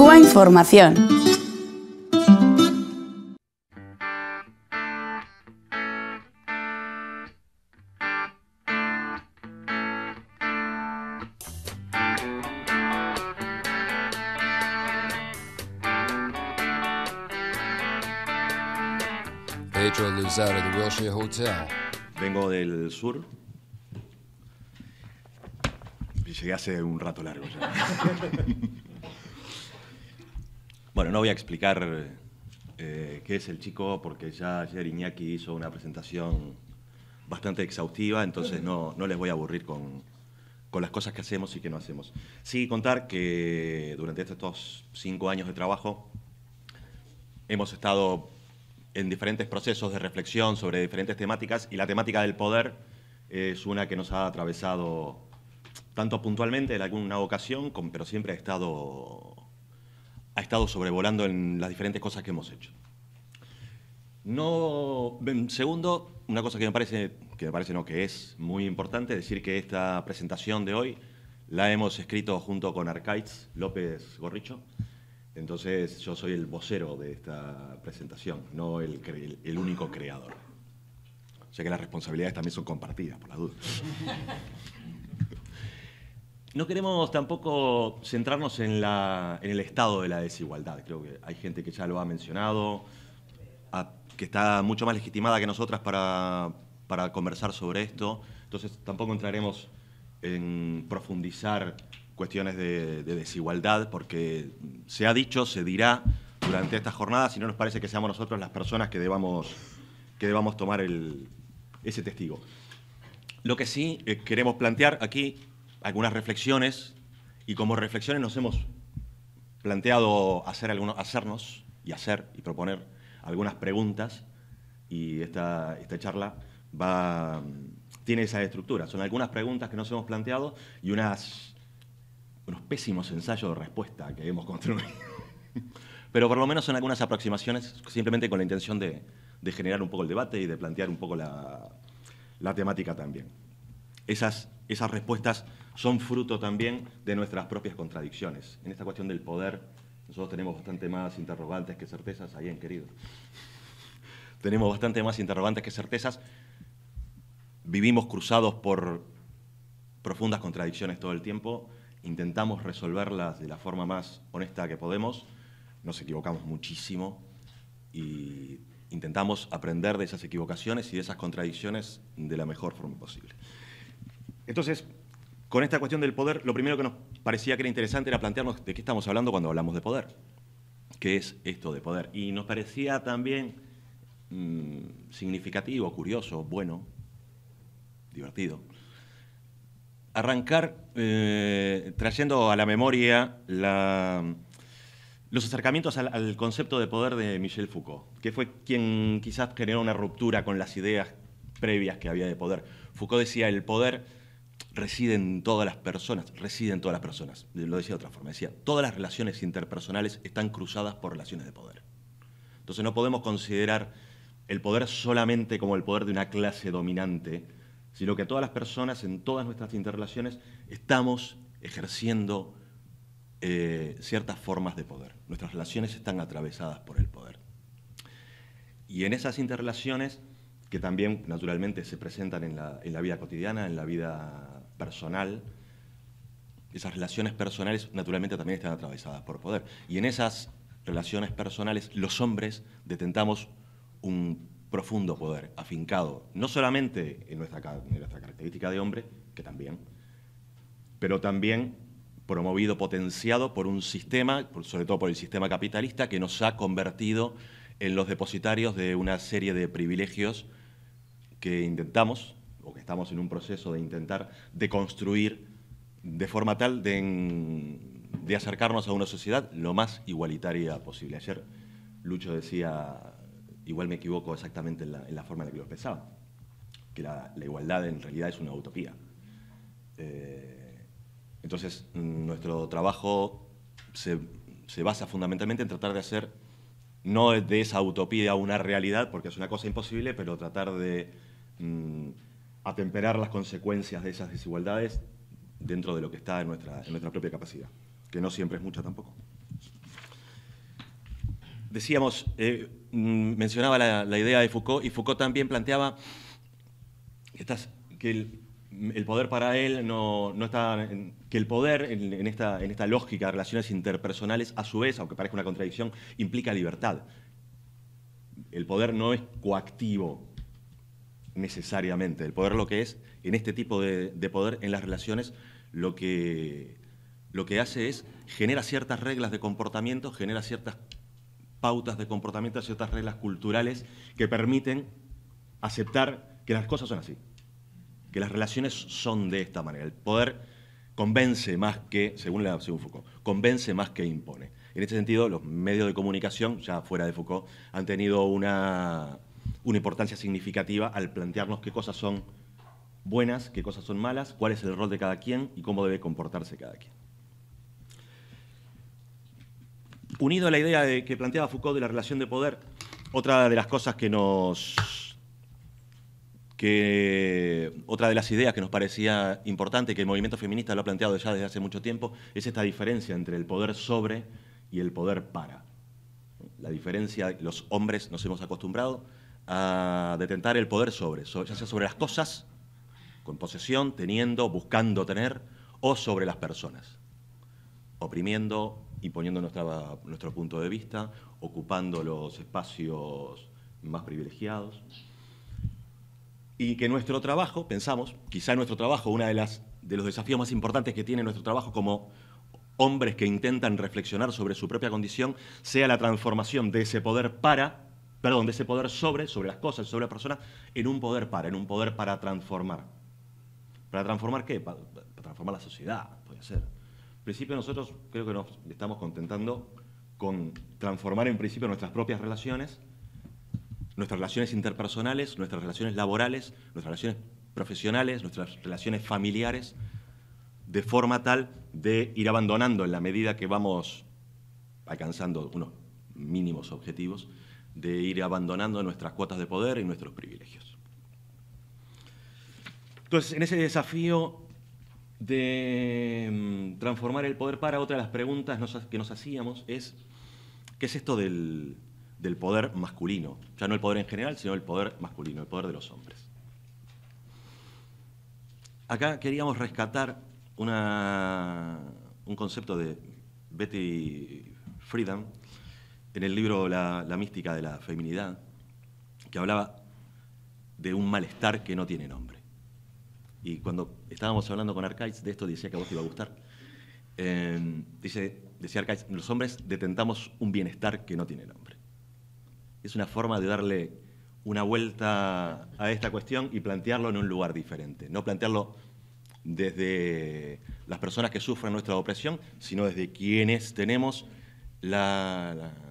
Cuba Información. Pedro Luzado, the Wilshire Hotel. Vengo del sur. Y Llegué hace un rato largo ya. bueno, no voy a explicar eh, qué es el chico porque ya ayer Iñaki hizo una presentación bastante exhaustiva, entonces no, no les voy a aburrir con, con las cosas que hacemos y que no hacemos. Sí contar que durante estos cinco años de trabajo hemos estado en diferentes procesos de reflexión sobre diferentes temáticas y la temática del poder es una que nos ha atravesado tanto puntualmente en alguna ocasión, pero siempre ha estado, ha estado sobrevolando en las diferentes cosas que hemos hecho. No, segundo, una cosa que me parece, que me parece no, que es muy importante, decir que esta presentación de hoy la hemos escrito junto con Arcaiz López Gorricho. Entonces yo soy el vocero de esta presentación, no el, el- el único creador. O sea que las responsabilidades también son compartidas, por la duda. No queremos tampoco centrarnos en, la- en el estado de la desigualdad. Creo que hay gente que ya lo ha mencionado, que está mucho más legitimada que nosotras para, para conversar sobre esto. Entonces tampoco entraremos en profundizar cuestiones de, de desigualdad, porque se ha dicho, se dirá durante estas jornadas, y no nos parece que seamos nosotros las personas que debamos, que debamos tomar el- ese testigo. Lo que sí eh, queremos plantear aquí algunas reflexiones y como reflexiones nos hemos planteado hacer algunos, hacernos y hacer y proponer algunas preguntas y esta, esta charla va, tiene esa estructura. Son algunas preguntas que nos hemos planteado y unas, unos pésimos ensayos de respuesta que hemos construido. Pero por lo menos son algunas aproximaciones simplemente con la intención de, de generar un poco el debate y de plantear un poco la, la temática también. Esas, respuestas son fruto también de nuestras propias contradicciones. En esta cuestión del poder, nosotros tenemos bastante más interrogantes que certezas, ahí en querido. tenemos bastante más interrogantes que certezas. Vivimos cruzados por profundas contradicciones todo el tiempo. Intentamos resolverlas de la forma más honesta que podemos. Nos equivocamos muchísimo y intentamos aprender de esas equivocaciones y de esas contradicciones de la mejor forma posible. Entonces, con esta cuestión del poder, lo primero que nos parecía que era interesante era plantearnos de qué estamos hablando cuando hablamos de poder. ¿Qué es esto de poder? Y nos parecía también mm, significativo, curioso, bueno, divertido, arrancar eh, trayendo a la memoria la- los acercamientos al, al concepto de poder de Michel Foucault, que fue quien quizás generó una ruptura con las ideas previas que había de poder. Foucault decía, el poder reside en todas las personas, reside en todas las personas. Lo decía de otra forma, decía, todas las relaciones interpersonales están cruzadas por relaciones de poder. Entonces no podemos considerar el poder solamente como el poder de una clase dominante, sino que todas las personas, en todas nuestras interrelaciones, estamos ejerciendo eh, ciertas formas de poder. Nuestras relaciones están atravesadas por el poder. Y en esas interrelaciones, que también naturalmente se presentan en la, en la vida cotidiana, en la vida personal, esas relaciones personales naturalmente también están atravesadas por poder. Y en esas relaciones personales los hombres detentamos un profundo poder, afincado, no solamente en nuestra, en nuestra característica de hombre, que también, pero también promovido, potenciado por un sistema, sobre todo por el sistema capitalista, que nos ha convertido en los depositarios de una serie de privilegios que intentamos, o que estamos en un proceso de intentar deconstruir de forma tal de, acercarnos a una sociedad lo más igualitaria posible. Ayer Lucho decía, igual me equivoco exactamente en la, forma en la que lo pensaba, que la, igualdad en realidad es una utopía. Eh, entonces, nuestro trabajo se, se basa fundamentalmente en tratar de hacer, no de esa utopía una realidad, porque es una cosa imposible, pero tratar de mm, atemperar las consecuencias de esas desigualdades dentro de lo que está en nuestra, en nuestra propia capacidad, que no siempre es mucha tampoco. decíamos, eh, mm, mencionaba la, idea de Foucault y Foucault también planteaba que, el, poder para él no, está, que el poder en, esta, en esta lógica de relaciones interpersonales, a su vez, aunque parezca una contradicción, implica libertad. El poder no es coactivo necesariamente. El poder lo que es, en este tipo de, de poder, en las relaciones, lo que, lo que hace es genera ciertas reglas de comportamiento, genera ciertas pautas de comportamiento, ciertas reglas culturales que permiten aceptar que las cosas son así, que las relaciones son de esta manera. El poder convence más que, según, la, según Foucault, convence más que impone. En este sentido, los medios de comunicación, ya fuera de Foucault, han tenido una, una importancia significativa al plantearnos qué cosas son buenas, qué cosas son malas, cuál es el rol de cada quien y cómo debe comportarse cada quien. Unido a la idea de, que planteaba Foucault de la relación de poder, otra de las cosas que nos... Que, otra de las ideas que nos parecía importante, que el movimiento feminista lo ha planteado ya desde hace mucho tiempo, es esta diferencia entre el poder sobre y el poder para. La diferencia, los hombres nos hemos acostumbrado a detentar el poder sobre, ya sea sobre las cosas, con posesión, teniendo, buscando tener, o sobre las personas, oprimiendo, imponiendo nuestra, nuestro punto de vista, ocupando los espacios más privilegiados. Y que nuestro trabajo, pensamos, quizá nuestro trabajo, uno de, las, de los desafíos más importantes que tiene nuestro trabajo como hombres que intentan reflexionar sobre su propia condición, sea la transformación de ese poder para, perdón, de ese poder sobre, sobre las cosas, sobre la persona, en un poder para, en un poder para transformar. ¿Para transformar qué? para transformar la sociedad, puede ser en principio nosotros creo que nos estamos contentando con transformar en principio nuestras propias relaciones, nuestras relaciones interpersonales, nuestras relaciones laborales, nuestras relaciones profesionales, nuestras relaciones familiares, de forma tal de ir abandonando en la medida que vamos alcanzando unos mínimos objetivos, de ir abandonando nuestras cuotas de poder y nuestros privilegios. Entonces, en ese desafío de mm, transformar el poder para, otra de las preguntas que nos hacíamos es, ¿qué es esto del, poder masculino? Ya no el poder en general, sino el poder masculino, el poder de los hombres. Acá queríamos rescatar un concepto de Betty Friedan en el libro la, la mística de la feminidad, que hablaba de un malestar que no tiene nombre. Y cuando estábamos hablando con Arcaiz de esto, decía que a vos te iba a gustar. Em, dice, decía Arcaiz, los hombres detentamos un bienestar que no tiene nombre. Es una forma de darle una vuelta a esta cuestión y plantearlo en un lugar diferente. No plantearlo desde las personas que sufren nuestra opresión, sino desde quienes tenemos la, la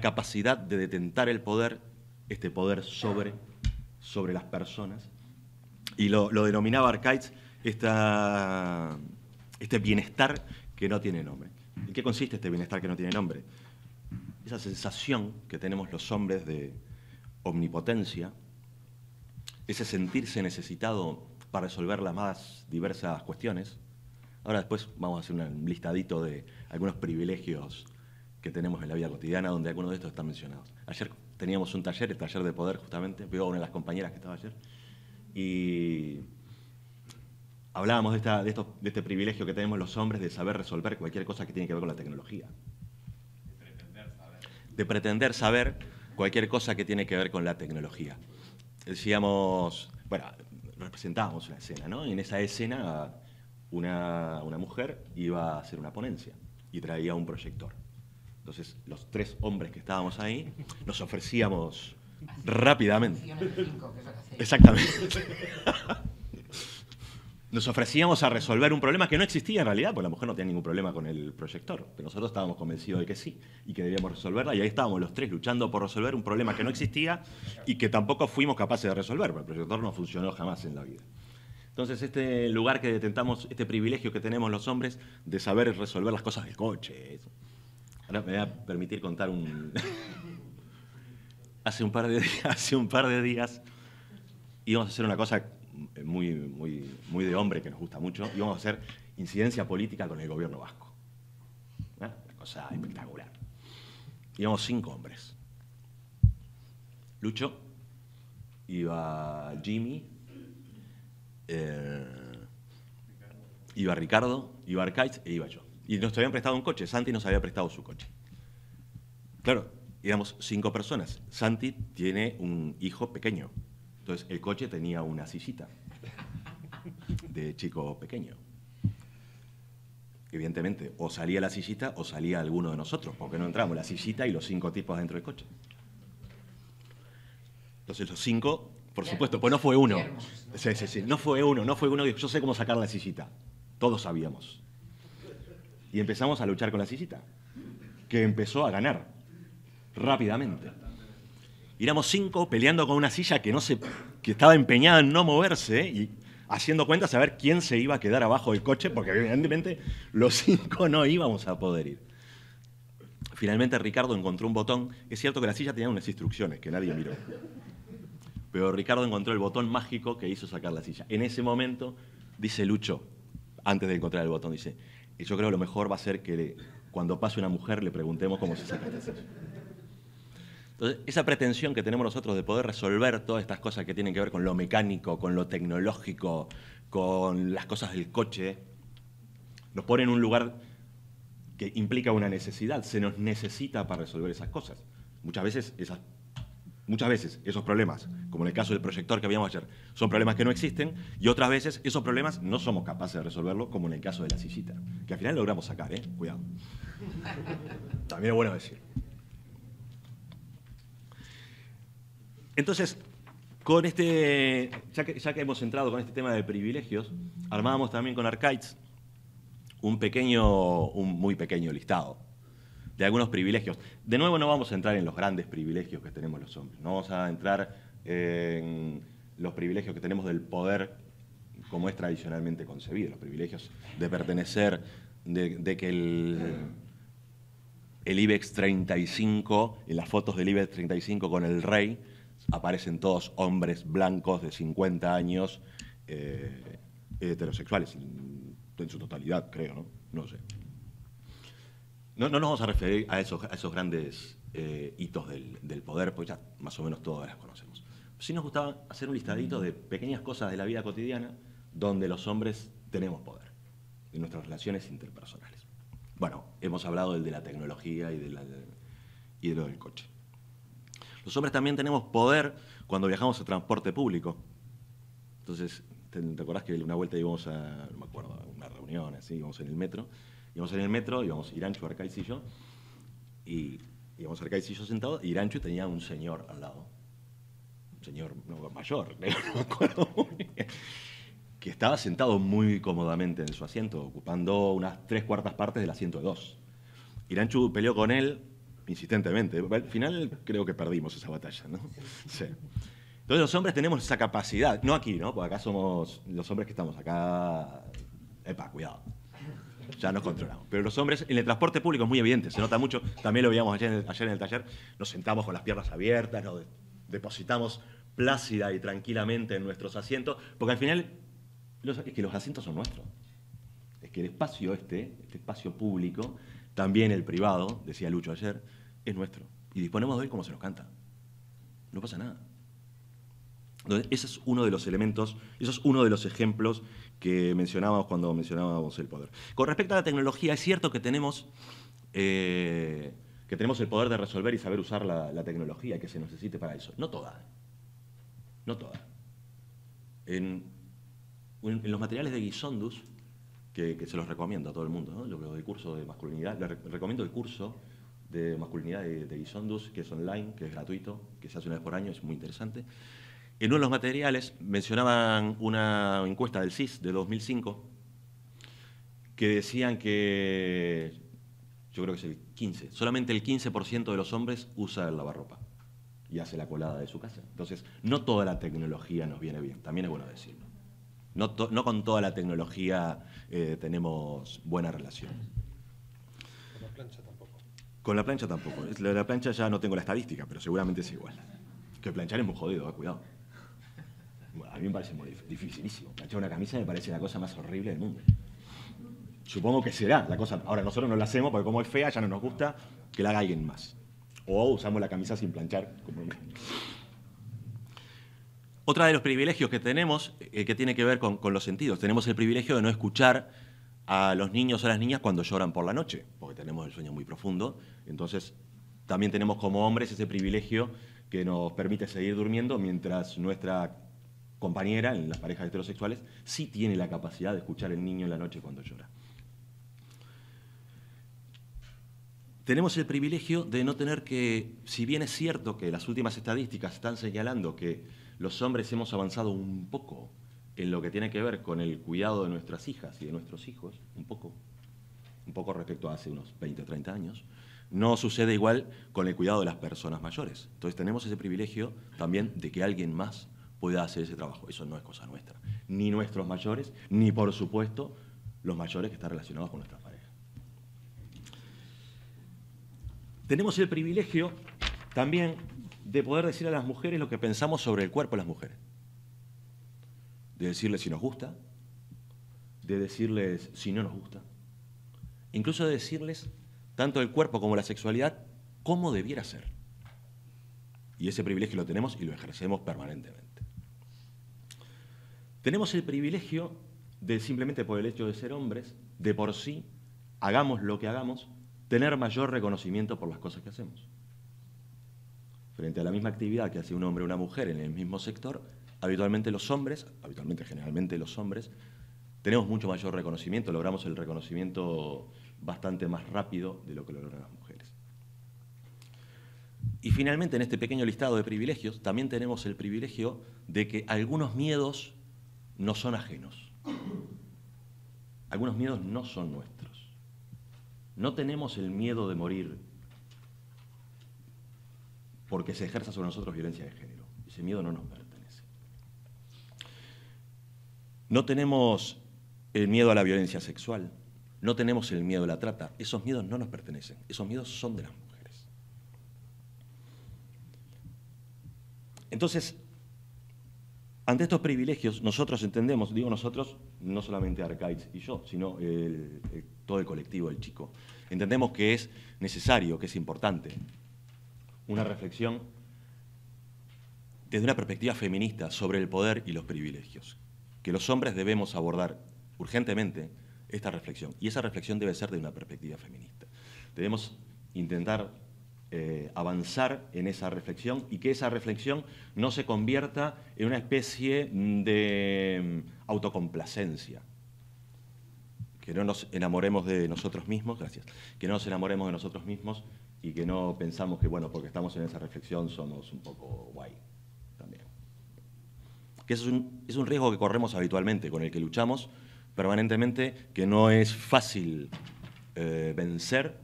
capacidad de detentar el poder, este poder sobre, sobre las personas, y lo, denominaba Arcaiz este bienestar que no tiene nombre. ¿En qué consiste este bienestar que no tiene nombre? Esa sensación que tenemos los hombres de omnipotencia, ese sentirse necesitado para resolver las más diversas cuestiones. Ahora después vamos a hacer un listadito de algunos privilegios que tenemos en la vida cotidiana, donde algunos de estos están mencionados. Ayer teníamos un taller, el taller de poder justamente, veo a una de las compañeras que estaba ayer, y hablábamos de, esta, de, de este privilegio que tenemos los hombres de saber resolver cualquier cosa que tiene que ver con la tecnología. De pretender saber. De pretender saber cualquier cosa que tiene que ver con la tecnología. Decíamos, bueno, representábamos una escena, ¿no? Y en esa escena una, una mujer iba a hacer una ponencia y traía un proyector. Entonces, los tres hombres que estábamos ahí nos ofrecíamos rápidamente. Exactamente. Nos ofrecíamos a resolver un problema que no existía en realidad, porque la mujer no tenía ningún problema con el proyector, pero nosotros estábamos convencidos de que sí y que debíamos resolverla, y ahí estábamos los tres luchando por resolver un problema que no existía y que tampoco fuimos capaces de resolver, porque el proyector no funcionó jamás en la vida. Entonces, este lugar que detentamos, este privilegio que tenemos los hombres de saber resolver las cosas del coche. Ahora me voy a permitir contar un. hace, un par de días, hace un par de días íbamos a hacer una cosa muy, muy, muy de hombre que nos gusta mucho, íbamos a hacer incidencia política con el gobierno vasco. Una cosa espectacular. íbamos cinco hombres. Lucho, iba Jimmy, eh, iba Ricardo, iba Arcaiz e iba yo. Y nos habían prestado un coche, Santi nos había prestado su coche. Claro, íbamos cinco personas. Santi tiene un hijo pequeño, entonces el coche tenía una sillita de chico pequeño. Evidentemente, o salía la sillita o salía alguno de nosotros, porque no entramos la sillita y los cinco tipos dentro del coche. Entonces los cinco, por supuesto, pues no fue uno. Sí, sí, sí, no fue uno, no fue uno. Yo sé cómo sacar la sillita. Todos sabíamos. Y empezamos a luchar con la sillita, que empezó a ganar rápidamente. Y éramos cinco peleando con una silla que, no se, que estaba empeñada en no moverse y haciendo cuentas a ver quién se iba a quedar abajo del coche, porque evidentemente los cinco no íbamos a poder ir. Finalmente Ricardo encontró un botón. Es cierto que la silla tenía unas instrucciones que nadie miró. Pero Ricardo encontró el botón mágico que hizo sacar la silla. En ese momento, dice Lucho, antes de encontrar el botón, dice, yo creo que lo mejor va a ser que cuando pase una mujer le preguntemos cómo se saca. Entonces, esa pretensión que tenemos nosotros de poder resolver todas estas cosas que tienen que ver con lo mecánico, con lo tecnológico, con las cosas del coche, nos pone en un lugar que implica una necesidad. Se nos necesita para resolver esas cosas. Muchas veces, esas, muchas veces esos problemas, como en el caso del proyector que habíamos ayer, son problemas que no existen y otras veces esos problemas no somos capaces de resolverlo, como en el caso de la sillita, que al final logramos sacar, ¿eh? Cuidado. También es bueno decir. Entonces, con este, ya que, hemos entrado con este tema de privilegios, armábamos también con Arcades un pequeño, un muy pequeño listado de algunos privilegios. De nuevo no vamos a entrar en los grandes privilegios que tenemos los hombres, no vamos a entrar en los privilegios que tenemos del poder como es tradicionalmente concebido, los privilegios de pertenecer, de, que el, el IBEX 35, en las fotos del IBEX 35 con el rey, aparecen todos hombres blancos de 50 años, eh, heterosexuales, en, su totalidad, creo, ¿no? No sé. No, nos vamos a referir a esos, grandes eh, hitos del, del, poder, porque ya más o menos todos las conocemos. Sí nos gustaba hacer un listadito de pequeñas cosas de la vida cotidiana donde los hombres tenemos poder, en nuestras relaciones interpersonales. Bueno, hemos hablado del de la tecnología y de, la, lo del coche. Los hombres también tenemos poder cuando viajamos a transporte público. Entonces, ¿te, acordás que una vuelta íbamos a, no me acuerdo, a una reunión, así, íbamos en el metro? Íbamos en el metro, íbamos Irancho, Arcaiz y yo, y íbamos Arcaiz y yo sentados, y Irancho tenía un señor al lado. Un señor mayor, no me acuerdo que estaba sentado muy cómodamente en su asiento, ocupando unas tres cuartas partes del asiento de dos. Iranchu peleó con él insistentemente. Al final creo que perdimos esa batalla, ¿no? Sí. Entonces los hombres tenemos esa capacidad, no aquí, ¿no? Porque acá somos los hombres que estamos acá. Epa, cuidado. Ya nos controlamos. Pero los hombres, en el transporte público es muy evidente, se nota mucho. También lo veíamos ayer en el, ayer en el taller. Nos sentamos con las piernas abiertas, nos depositamos plácida y tranquilamente en nuestros asientos, porque al final es que los asientos son nuestros. Es que el espacio este, este espacio público, también el privado, decía Lucho ayer, es nuestro. Y disponemos de él como se nos canta. No pasa nada. Entonces, ese es uno de los elementos, eso es uno de los ejemplos que mencionábamos cuando mencionábamos el poder. Con respecto a la tecnología, es cierto que tenemos, eh, que tenemos el poder de resolver y saber usar la, tecnología que se necesite para eso. No toda. No toda. En, los materiales de Guisondus, que, se los recomiendo a todo el mundo, ¿no? Lo, curso de masculinidad, le recomiendo el curso de masculinidad de, de Guisondus, que es online, que es gratuito, que se hace una vez por año, es muy interesante. En uno de los materiales mencionaban una encuesta del CIS de 2005 que decían que, yo creo que es el 15, solamente el 15% de los hombres usa el lavarropa y hace la colada de su casa. Entonces, no toda la tecnología nos viene bien, también es bueno decirlo. No, no con toda la tecnología eh, tenemos buena relación. Con la plancha tampoco. La, la plancha ya no tengo la estadística, pero seguramente es igual. Que planchar es muy jodido, eh, cuidado. A mí me parece muy dificilísimo. Planchar una camisa me parece la cosa más horrible del mundo. Supongo que será la cosa. Ahora, nosotros no la hacemos porque como es fea, ya no nos gusta que la haga alguien más. O usamos la camisa sin planchar. Otra de los privilegios que tenemos, eh, que tiene que ver con, los sentidos, tenemos el privilegio de no escuchar a los niños o a las niñas cuando lloran por la noche, porque tenemos el sueño muy profundo. Entonces, también tenemos como hombres ese privilegio que nos permite seguir durmiendo mientras nuestra compañera en las parejas heterosexuales sí tiene la capacidad de escuchar al niño en la noche cuando llora. Tenemos el privilegio de no tener que, si bien es cierto que las últimas estadísticas están señalando que los hombres hemos avanzado un poco en lo que tiene que ver con el cuidado de nuestras hijas y de nuestros hijos, un poco, un poco respecto a hace unos 20 o 30 años, no sucede igual con el cuidado de las personas mayores. Entonces tenemos ese privilegio también de que alguien más pueda hacer ese trabajo. Eso no es cosa nuestra. Ni nuestros mayores, ni por supuesto los mayores que están relacionados con nuestra pareja. Tenemos el privilegio también de poder decir a las mujeres lo que pensamos sobre el cuerpo de las mujeres. De decirles si nos gusta, de decirles si no nos gusta, incluso de decirles tanto el cuerpo como la sexualidad cómo debiera ser. Y ese privilegio lo tenemos y lo ejercemos permanentemente. Tenemos el privilegio de simplemente por el hecho de ser hombres, de por sí, hagamos lo que hagamos, tener mayor reconocimiento por las cosas que hacemos. Frente a la misma actividad que hace un hombre o una mujer en el mismo sector, habitualmente los hombres, habitualmente generalmente los hombres, tenemos mucho mayor reconocimiento, logramos el reconocimiento bastante más rápido de lo que lo logran las mujeres. Y finalmente, en este pequeño listado de privilegios, también tenemos el privilegio de que algunos miedos no son ajenos. Algunos miedos no son nuestros. No tenemos el miedo de morir porque se ejerza sobre nosotros violencia de género. Ese miedo no nos pertenece. No tenemos el miedo a la violencia sexual. No tenemos el miedo a la trata. Esos miedos no nos pertenecen. Esos miedos son de las mujeres. Entonces, ante estos privilegios, nosotros entendemos, digo nosotros, no solamente Arcaiz y yo, sino todo el colectivo, el chico, entendemos que es necesario, que es importante, una reflexión desde una perspectiva feminista sobre el poder y los privilegios, que los hombres debemos abordar urgentemente esta reflexión, y esa reflexión debe ser de una perspectiva feminista. Debemos intentar eh, avanzar en esa reflexión y que esa reflexión no se convierta en una especie de mm, autocomplacencia. Que no nos enamoremos de nosotros mismos, gracias, que no nos enamoremos de nosotros mismos y que no pensamos que, bueno, porque estamos en esa reflexión somos un poco guay también. Que es un, es un riesgo que corremos habitualmente, con el que luchamos permanentemente, que no es fácil eh, vencer,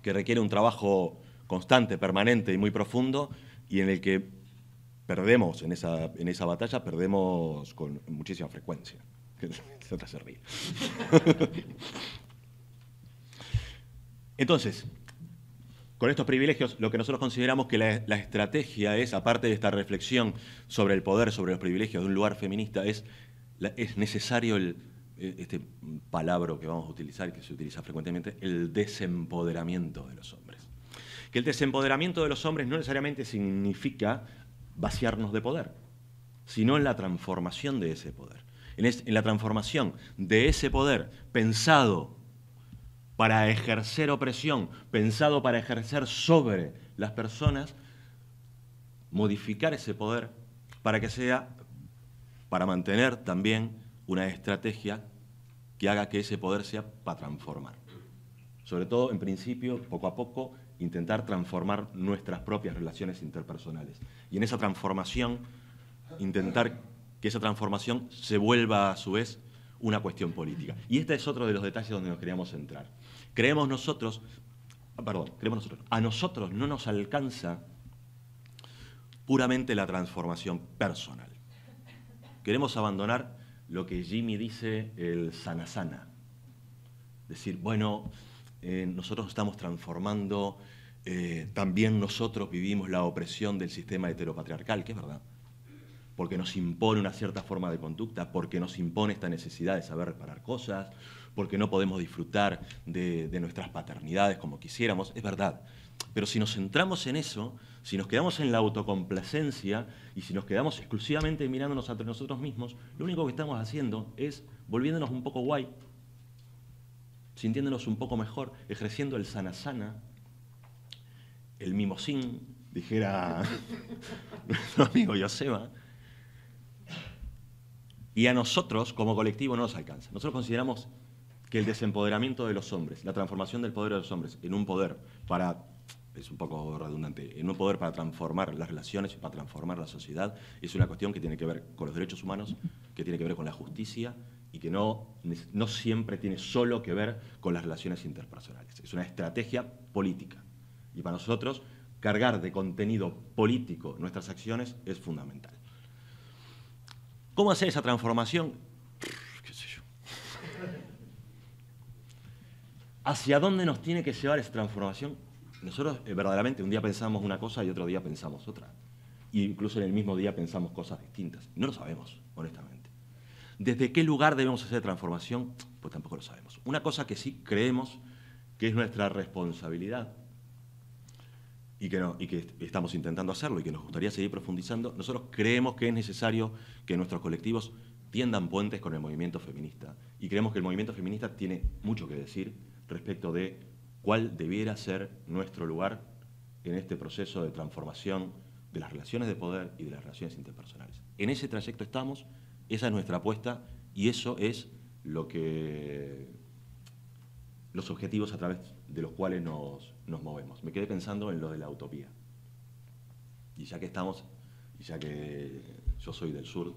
que requiere un trabajo constante, permanente y muy profundo, y en el que perdemos en esa, en esa batalla, perdemos con muchísima frecuencia. se ríe. Entonces, con estos privilegios, lo que nosotros consideramos que la, estrategia es, aparte de esta reflexión sobre el poder, sobre los privilegios de un lugar feminista, es, es necesario el, este palabra que vamos a utilizar, que se utiliza frecuentemente, el desempoderamiento de los hombres que el desempoderamiento de los hombres no necesariamente significa vaciarnos de poder, sino en la transformación de ese poder. En, la transformación de ese poder pensado para ejercer opresión, pensado para ejercer sobre las personas, modificar ese poder para que sea, para mantener también una estrategia que haga que ese poder sea para transformar. Sobre todo, en principio, poco a poco, intentar transformar nuestras propias relaciones interpersonales. Y en esa transformación, intentar que esa transformación se vuelva a su vez una cuestión política. Y este es otro de los detalles donde nos queríamos centrar. Creemos nosotros, perdón, creemos nosotros, a nosotros no nos alcanza puramente la transformación personal. Queremos abandonar lo que Jimmy dice el sana sana. Decir, bueno, eh, nosotros estamos transformando, eh, también nosotros vivimos la opresión del sistema heteropatriarcal, que es verdad, porque nos impone una cierta forma de conducta, porque nos impone esta necesidad de saber reparar cosas, porque no podemos disfrutar de, nuestras paternidades como quisiéramos, es verdad. Pero si nos centramos en eso, si nos quedamos en la autocomplacencia y si nos quedamos exclusivamente mirándonos entre nosotros mismos, lo único que estamos haciendo es volviéndonos un poco guay, sintiéndonos un poco mejor, ejerciendo el sana sana, el mimosín, dijera nuestro amigo Joseba. Y a nosotros, como colectivo, no nos alcanza. Nosotros consideramos que el desempoderamiento de los hombres, la transformación del poder de los hombres en un poder para es un poco redundante, en un poder para transformar las relaciones y para transformar la sociedad, es una cuestión que tiene que ver con los derechos humanos, que tiene que ver con la justicia y que no, no siempre tiene solo que ver con las relaciones interpersonales. Es una estrategia política. Y para nosotros, cargar de contenido político nuestras acciones es fundamental. ¿Cómo hacer esa transformación? ¿Qué sé yo? ¿Hacia dónde nos tiene que llevar esa transformación? Nosotros eh, verdaderamente un día pensamos una cosa y otro día pensamos otra. E incluso en el mismo día pensamos cosas distintas. No lo sabemos, honestamente. ¿Desde qué lugar debemos hacer transformación? Pues tampoco lo sabemos. Una cosa que sí creemos que es nuestra responsabilidad y que, y que estamos intentando hacerlo y que nos gustaría seguir profundizando, nosotros creemos que es necesario que nuestros colectivos tiendan puentes con el movimiento feminista. Y creemos que el movimiento feminista tiene mucho que decir respecto de cuál debiera ser nuestro lugar en este proceso de transformación de las relaciones de poder y de las relaciones interpersonales. En ese trayecto estamos, esa es nuestra apuesta y eso es lo que los objetivos a través de los cuales nos, movemos. Me quedé pensando en lo de la utopía. Y ya que estamos, y ya que yo soy del sur,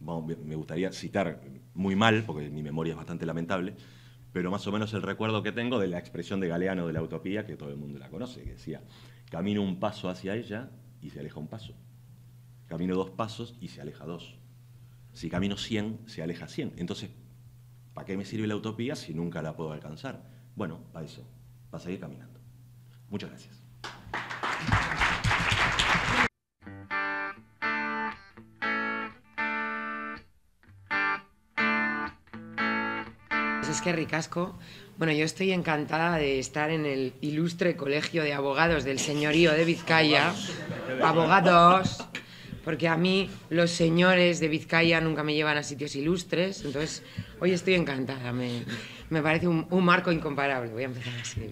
me gustaría citar muy mal, porque mi memoria es bastante lamentable, pero más o menos el recuerdo que tengo de la expresión de Galeano de la utopía, que todo el mundo la conoce, que decía, camino un paso hacia ella y se aleja un paso. Camino dos pasos y se aleja dos. Si camino cien, se aleja cien. Entonces, ¿para qué me sirve la utopía si nunca la puedo alcanzar? Bueno, para eso, para seguir caminando. Muchas gracias. es que ricasco. Bueno, yo estoy encantada de estar en el ilustre colegio de abogados del señorío de Vizcaya. Abogados, porque a mí los señores de Vizcaya nunca me llevan a sitios ilustres, entonces hoy estoy encantada, me, me parece un, marco incomparable, voy a empezar así.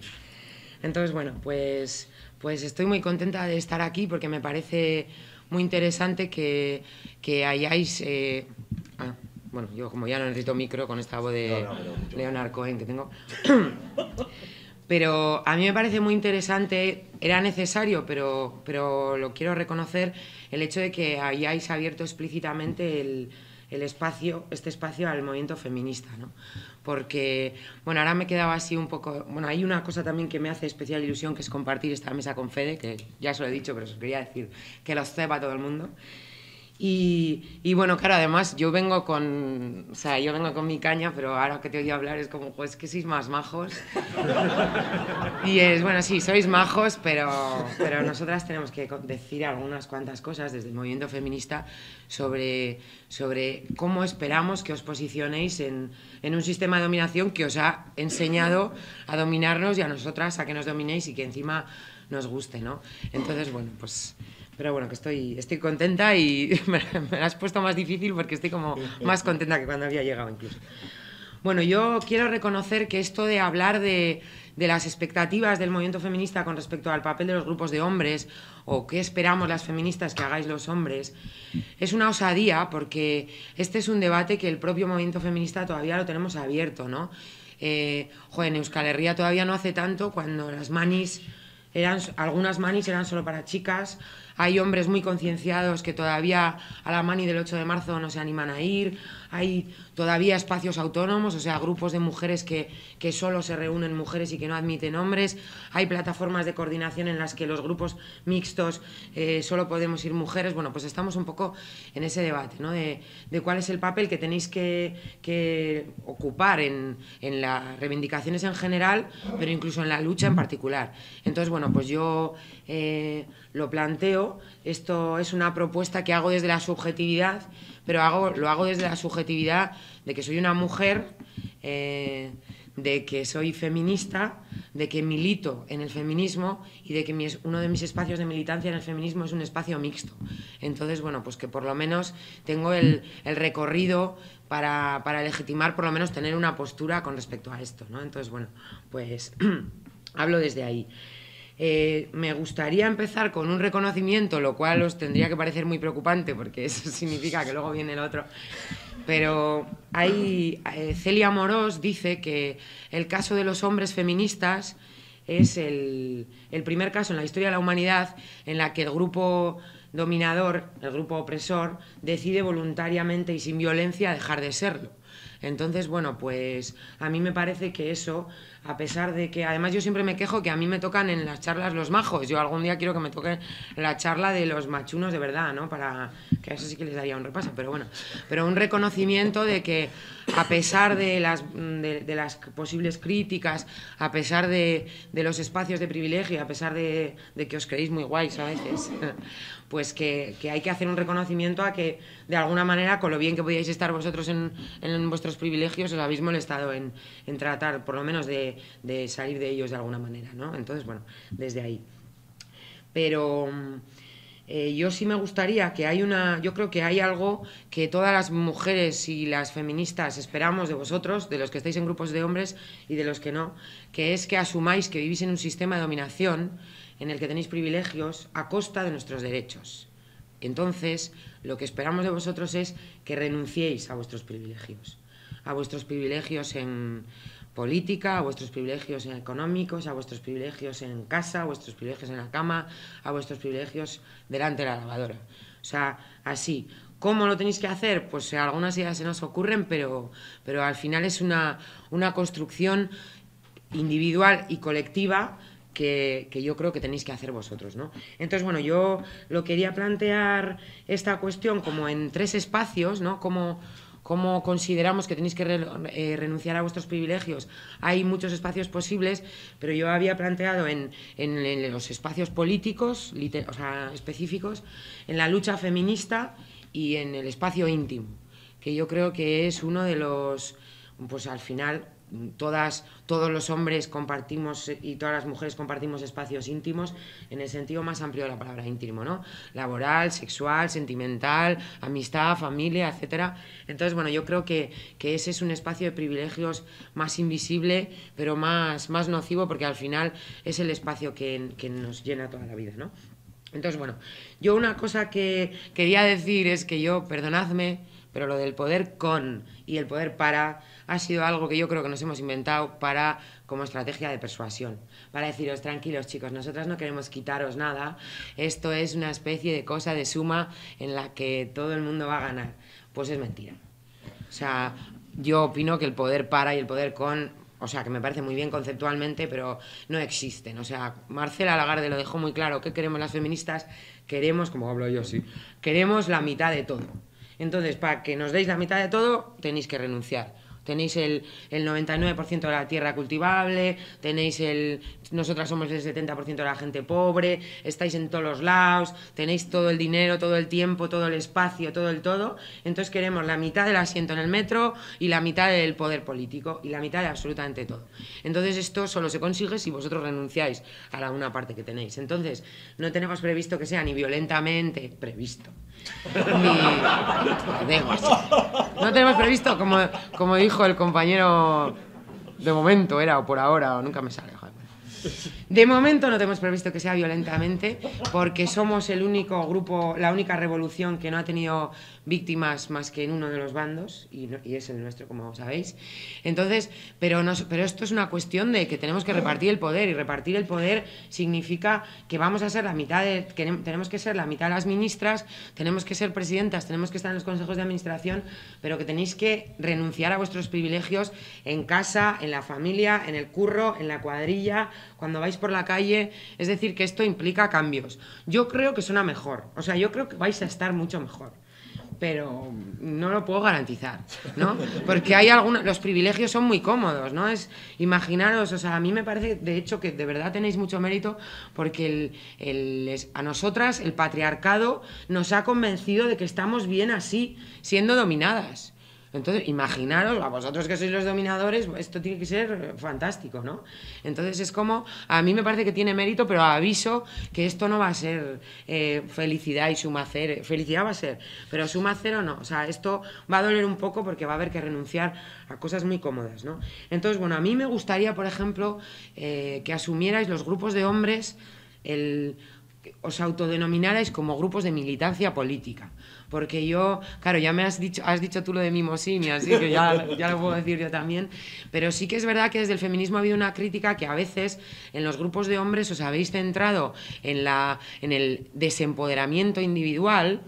Entonces, bueno, pues, pues estoy muy contenta de estar aquí porque me parece muy interesante que, que hayáis... Eh, ah, bueno, yo como ya no necesito micro con esta voz de Leonard Cohen que tengo. Pero a mí me parece muy interesante, era necesario, pero, pero lo quiero reconocer, el hecho de que hayáis abierto explícitamente el, el espacio, este espacio al movimiento feminista, ¿no? Porque, bueno, ahora me quedaba así un poco... Bueno, hay una cosa también que me hace especial ilusión, que es compartir esta mesa con Fede, que ya se lo he dicho, pero os quería decir que lo sepa todo el mundo. Y, bueno, claro, además yo vengo con, o sea, yo vengo con mi caña, pero ahora que te oigo hablar es como, pues que sois más majos. y es, bueno, sí, sois majos, pero, pero nosotras tenemos que decir algunas cuantas cosas desde el movimiento feminista sobre, sobre cómo esperamos que os posicionéis en, en un sistema de dominación que os ha enseñado a dominarnos y a nosotras a que nos dominéis y que encima nos guste, ¿no? Entonces, bueno, pues pero bueno, que estoy, estoy contenta y me, la has puesto más difícil porque estoy como más contenta que cuando había llegado incluso. Bueno, yo quiero reconocer que esto de hablar de, de, las expectativas del movimiento feminista con respecto al papel de los grupos de hombres o qué esperamos las feministas que hagáis los hombres, es una osadía porque este es un debate que el propio movimiento feminista todavía lo tenemos abierto, ¿no? Eh, joder, en Euskal Herria todavía no hace tanto cuando las manis eran, algunas manis eran solo para chicas, hay hombres muy concienciados que todavía a la mani del 8 de marzo no se animan a ir, hay todavía espacios autónomos, o sea, grupos de mujeres que, que solo se reúnen mujeres y que no admiten hombres, hay plataformas de coordinación en las que los grupos mixtos eh, solo podemos ir mujeres, bueno, pues estamos un poco en ese debate, ¿no? De, de cuál es el papel que tenéis que, que ocupar en, en, las reivindicaciones en general, pero incluso en la lucha en particular. Entonces, bueno, pues yo eh, lo planteo esto es una propuesta que hago desde la subjetividad, pero hago, lo hago desde la subjetividad de que soy una mujer, eh, de que soy feminista, de que milito en el feminismo y de que uno de mis espacios de militancia en el feminismo es un espacio mixto. Entonces, bueno, pues que por lo menos tengo el, recorrido para, legitimar, por lo menos tener una postura con respecto a esto. Entonces, bueno, pues hablo desde ahí. Eh, me gustaría empezar con un reconocimiento, lo cual os tendría que parecer muy preocupante, porque eso significa que luego viene el otro. Pero hay, eh, Celia Morós dice que el caso de los hombres feministas es el, el primer caso en la historia de la humanidad en la que el grupo dominador, el grupo opresor, decide voluntariamente y sin violencia dejar de serlo. Entonces, bueno, pues a mí me parece que eso a pesar de que además yo siempre me quejo que a mí me tocan en las charlas los majos. Yo algún día quiero que me toque la charla de los machunos de verdad, ¿no? Para que a eso sí que les daría un repaso, pero bueno, pero un reconocimiento de que a pesar de las, de, las posibles críticas, a pesar de, de, los espacios de privilegio, a pesar de, de que os creéis muy guays a veces, pues que, que, hay que hacer un reconocimiento a que de alguna manera con lo bien que podíais estar vosotros en, en vuestros privilegios os habéis molestado en, en tratar por lo menos de, de, salir de ellos de alguna manera, ¿no? Entonces, bueno, desde ahí. Pero eh, yo sí me gustaría que hay una, yo creo que hay algo que todas las mujeres y las feministas esperamos de vosotros, de los que estáis en grupos de hombres y de los que no, que es que asumáis que vivís en un sistema de dominación en el que tenéis privilegios a costa de nuestros derechos. Entonces, lo que esperamos de vosotros es que renunciéis a vuestros privilegios, a vuestros privilegios en política, a vuestros privilegios económicos, a vuestros privilegios en casa, a vuestros privilegios en la cama, a vuestros privilegios delante de la lavadora. O sea, así. ¿Cómo lo tenéis que hacer? Pues algunas ideas se nos ocurren, pero, pero al final es una, una construcción individual y colectiva que, yo creo que tenéis que hacer vosotros. ¿no? Entonces, bueno, yo lo quería plantear esta cuestión como en tres espacios, ¿no? Como, cómo consideramos que tenéis que eh, renunciar a vuestros privilegios. Hay muchos espacios posibles, pero yo había planteado en, en, los espacios políticos, sea, específicos, en la lucha feminista y en el espacio íntimo, que yo creo que es uno de los, pues al final, todas, todos los hombres compartimos y todas las mujeres compartimos espacios íntimos en el sentido más amplio de la palabra íntimo, ¿no? Laboral, sexual, sentimental, amistad, familia, etcétera. Entonces, bueno, yo creo que, que ese es un espacio de privilegios más invisible, pero más, más nocivo, porque al final es el espacio que, que nos llena toda la vida, ¿no? Entonces, bueno, yo una cosa que quería decir es que yo, perdonadme, pero lo del poder con y el poder para ha sido algo que yo creo que nos hemos inventado para como estrategia de persuasión, para deciros tranquilos chicos, nosotras no queremos quitaros nada, esto es una especie de cosa de suma en la que todo el mundo va a ganar. Pues es mentira. O sea, yo opino que el poder para y el poder con o sea, que me parece muy bien conceptualmente, pero no existen. O sea, Marcela Lagarde lo dejó muy claro. ¿Qué queremos las feministas? Queremos, como hablo yo, sí, queremos la mitad de todo. Entonces, para que nos deis la mitad de todo, tenéis que renunciar. Tenéis el, el 99% de la tierra cultivable, tenéis el... Nosotras somos el 70% de la gente pobre, estáis en todos los lados, tenéis todo el dinero, todo el tiempo, todo el espacio, todo el todo. Entonces queremos la mitad del asiento en el metro y la mitad del poder político y la mitad de absolutamente todo. Entonces esto solo se consigue si vosotros renunciáis a la una parte que tenéis. Entonces no tenemos previsto que sea ni violentamente previsto, ni... No tenemos previsto, como, como dijo el compañero de momento era o por ahora o nunca me sale. De momento no tenemos previsto que sea violentamente porque somos el único grupo, la única revolución que no ha tenido víctimas más que en uno de los bandos y, no, y es el nuestro como sabéis. Entonces, pero, no, pero esto es una cuestión de que tenemos que repartir el poder y repartir el poder significa que vamos a ser la mitad de, que tenemos que ser la mitad de las ministras, tenemos que ser presidentas, tenemos que estar en los consejos de administración, pero que tenéis que renunciar a vuestros privilegios en casa, en la familia, en el curro, en la cuadrilla, cuando vais por la calle, es decir, que esto implica cambios. Yo creo que suena mejor, o sea, yo creo que vais a estar mucho mejor. pero no lo puedo garantizar, ¿no? Porque hay algunos, los privilegios son muy cómodos, ¿no? Es, imaginaros, o sea, a mí me parece, de hecho, que de verdad tenéis mucho mérito porque el, a nosotras el patriarcado nos ha convencido de que estamos bien así, siendo dominadas. Entonces, imaginaros, a vosotros que sois los dominadores, esto tiene que ser fantástico, ¿no? Entonces es como, a mí me parece que tiene mérito, pero aviso que esto no va a ser eh, felicidad y suma cero. Felicidad va a ser, pero suma cero no. O sea, esto va a doler un poco porque va a haber que renunciar a cosas muy cómodas, ¿no? Entonces, bueno, a mí me gustaría, por ejemplo, eh, que asumierais los grupos de hombres os autodenominarais como grupos de militancia política. Porque yo, claro, ya me has dicho, has dicho tú lo de mimosini, así que ya, ya lo puedo decir yo también. Pero sí que es verdad que desde el feminismo ha habido una crítica que a veces en los grupos de hombres os habéis centrado en, la, en el desempoderamiento individual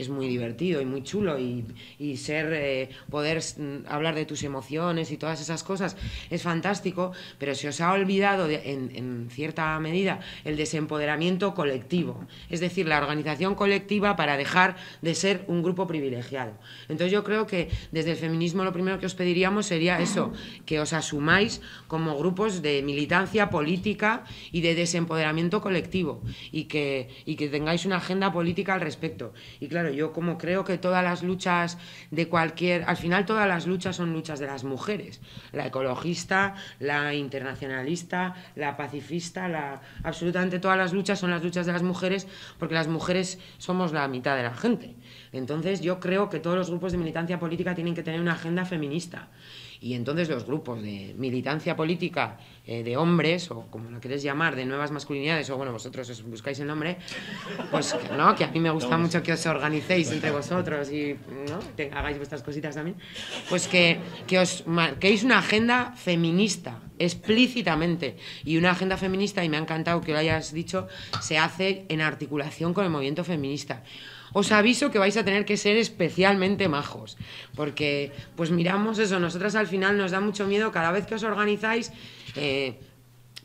es muy divertido y muy chulo y, ser, eh, poder mm, hablar de tus emociones y todas esas cosas es fantástico, pero se os ha olvidado en, cierta medida el desempoderamiento colectivo, es decir, la organización colectiva para dejar de ser un grupo privilegiado. Entonces yo creo que desde el feminismo lo primero que os pediríamos sería eso, que os asumáis como grupos de militancia política y de desempoderamiento colectivo y que, y que tengáis una agenda política al respecto. Y claro, yo como creo que todas las luchas de cualquier, al final todas las luchas son luchas de las mujeres, la ecologista, la internacionalista, la pacifista, la absolutamente todas las luchas son las luchas de las mujeres porque las mujeres somos la mitad de la gente. Entonces yo creo que todos los grupos de militancia política tienen que tener una agenda feminista y entonces los grupos de militancia política eh, de hombres, o como lo queréis llamar, de nuevas masculinidades, o bueno, vosotros os buscáis el nombre, pues ¿no? que a mí me gusta mucho que os organicéis entre vosotros y ¿no? hagáis vuestras cositas también, pues que, que os marquéis una agenda feminista, explícitamente. Y una agenda feminista, y me ha encantado que lo hayas dicho, se hace en articulación con el movimiento feminista os aviso que vais a tener que ser especialmente majos, porque pues miramos eso, nosotras al final nos da mucho miedo cada vez que os organizáis. Eh,